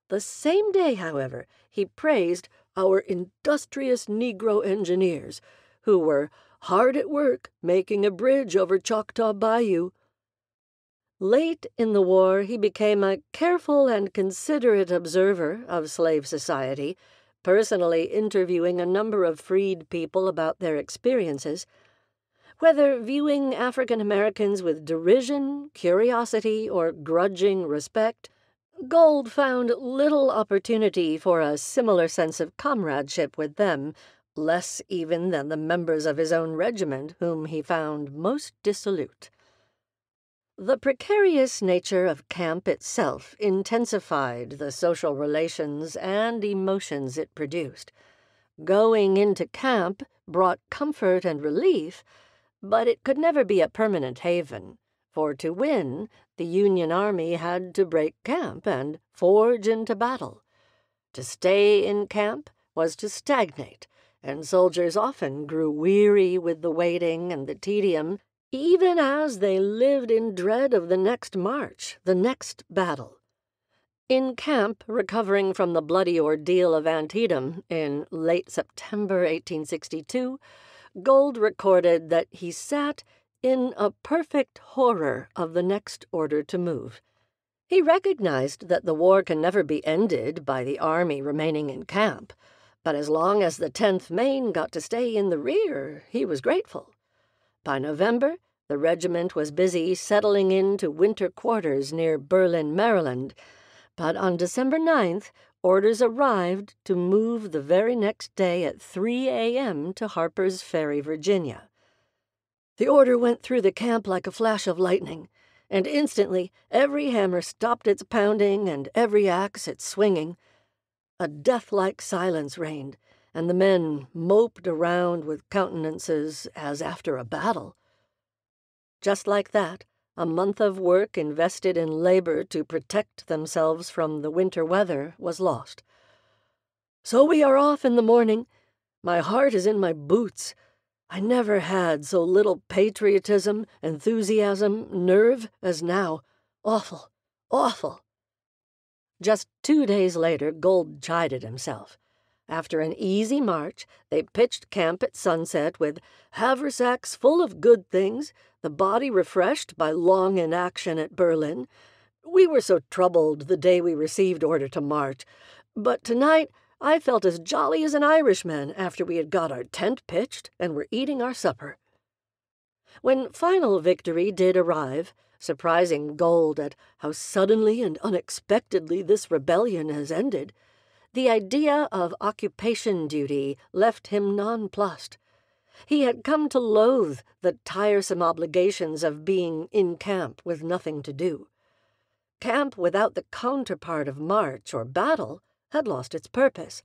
The same day, however, he praised our industrious Negro engineers, who were hard at work making a bridge over Choctaw Bayou. Late in the war, he became a careful and considerate observer of slave society personally interviewing a number of freed people about their experiences. Whether viewing African Americans with derision, curiosity, or grudging respect, Gould found little opportunity for a similar sense of comradeship with them, less even than the members of his own regiment, whom he found most dissolute. The precarious nature of camp itself intensified the social relations and emotions it produced. Going into camp brought comfort and relief, but it could never be a permanent haven, for to win, the Union Army had to break camp and forge into battle. To stay in camp was to stagnate, and soldiers often grew weary with the waiting and the tedium even as they lived in dread of the next march, the next battle. In camp, recovering from the bloody ordeal of Antietam in late September 1862, Gould recorded that he sat in a perfect horror of the next order to move. He recognized that the war can never be ended by the army remaining in camp, but as long as the 10th Maine got to stay in the rear, he was grateful. By November, the regiment was busy settling into winter quarters near Berlin, Maryland, but on December 9th, orders arrived to move the very next day at 3 a.m. to Harper's Ferry, Virginia. The order went through the camp like a flash of lightning, and instantly every hammer stopped its pounding and every axe its swinging. A death-like silence reigned, and the men moped around with countenances as after a battle. Just like that, a month of work invested in labor to protect themselves from the winter weather was lost. So we are off in the morning. My heart is in my boots. I never had so little patriotism, enthusiasm, nerve as now. Awful, awful. Just two days later, Gould chided himself. After an easy march, they pitched camp at sunset with haversacks full of good things, the body refreshed by long inaction at Berlin. We were so troubled the day we received order to march, but tonight I felt as jolly as an Irishman after we had got our tent pitched and were eating our supper. When final victory did arrive, surprising Gould at how suddenly and unexpectedly this rebellion has ended, the idea of occupation duty left him nonplussed. He had come to loathe the tiresome obligations of being in camp with nothing to do. Camp without the counterpart of march or battle had lost its purpose.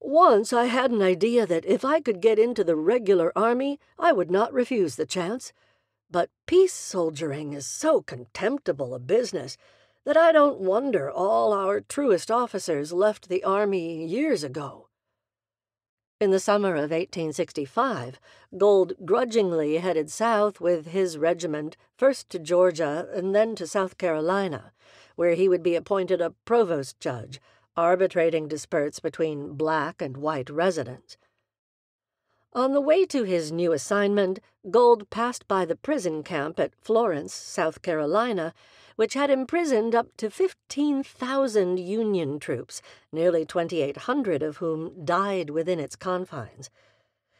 Once I had an idea that if I could get into the regular army, I would not refuse the chance. But peace soldiering is so contemptible a business that I don't wonder all our truest officers left the Army years ago. In the summer of 1865, Gould grudgingly headed south with his regiment, first to Georgia and then to South Carolina, where he would be appointed a provost judge, arbitrating disputes between black and white residents. On the way to his new assignment, Gould passed by the prison camp at Florence, South Carolina, which had imprisoned up to 15,000 Union troops, nearly 2,800 of whom died within its confines.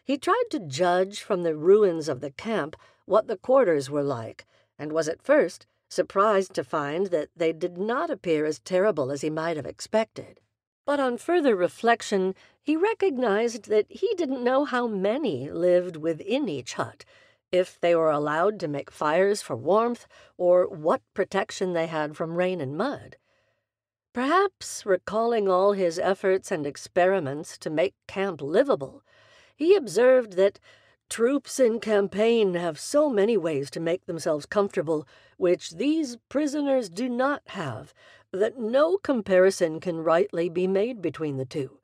He tried to judge from the ruins of the camp what the quarters were like, and was at first surprised to find that they did not appear as terrible as he might have expected. But on further reflection, he recognized that he didn't know how many lived within each hut, if they were allowed to make fires for warmth, or what protection they had from rain and mud. Perhaps, recalling all his efforts and experiments to make camp livable, he observed that Troops in campaign have so many ways to make themselves comfortable, which these prisoners do not have, that no comparison can rightly be made between the two.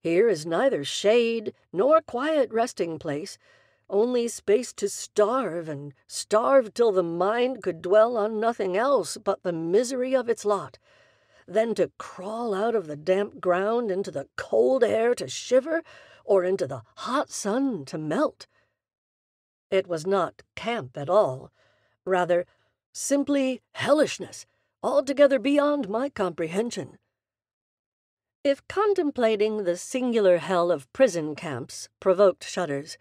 Here is neither shade nor quiet resting place, only space to starve, and starve till the mind could dwell on nothing else but the misery of its lot, then to crawl out of the damp ground into the cold air to shiver, or into the hot sun to melt. It was not camp at all, rather, simply hellishness, altogether beyond my comprehension. If contemplating the singular hell of prison camps provoked shudders,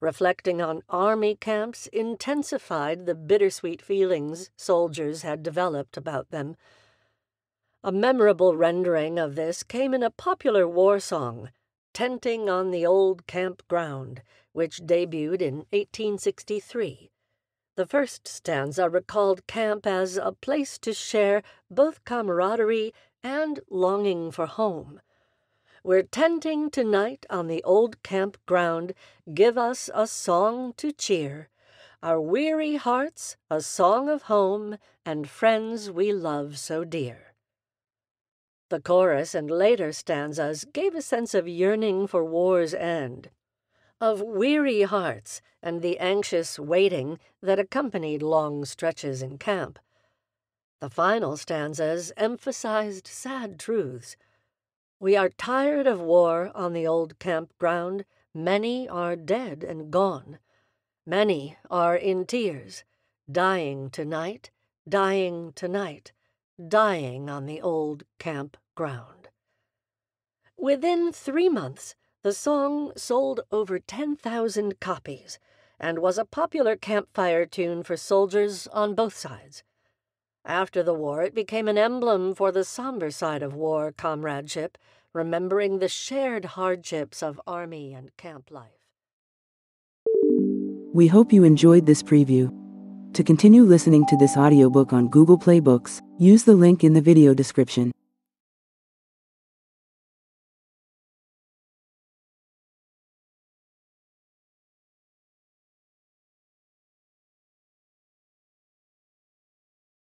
reflecting on army camps intensified the bittersweet feelings soldiers had developed about them. A memorable rendering of this came in a popular war song, Tenting on the Old Camp Ground, which debuted in 1863. The first stanza recalled camp as a place to share both camaraderie and longing for home. We're tenting tonight on the old camp ground. Give us a song to cheer our weary hearts, a song of home, and friends we love so dear. The chorus and later stanzas gave a sense of yearning for war's end, of weary hearts and the anxious waiting that accompanied long stretches in camp. The final stanzas emphasized sad truths. We are tired of war on the old campground. Many are dead and gone. Many are in tears, dying tonight, dying tonight, dying on the old campground. Within three months, the song sold over 10,000 copies and was a popular campfire tune for soldiers on both sides. After the war, it became an emblem for the somber side of war comradeship, remembering the shared hardships of army and camp life. We hope you enjoyed this preview. To continue listening to this audiobook on Google Play Books, use the link in the video description.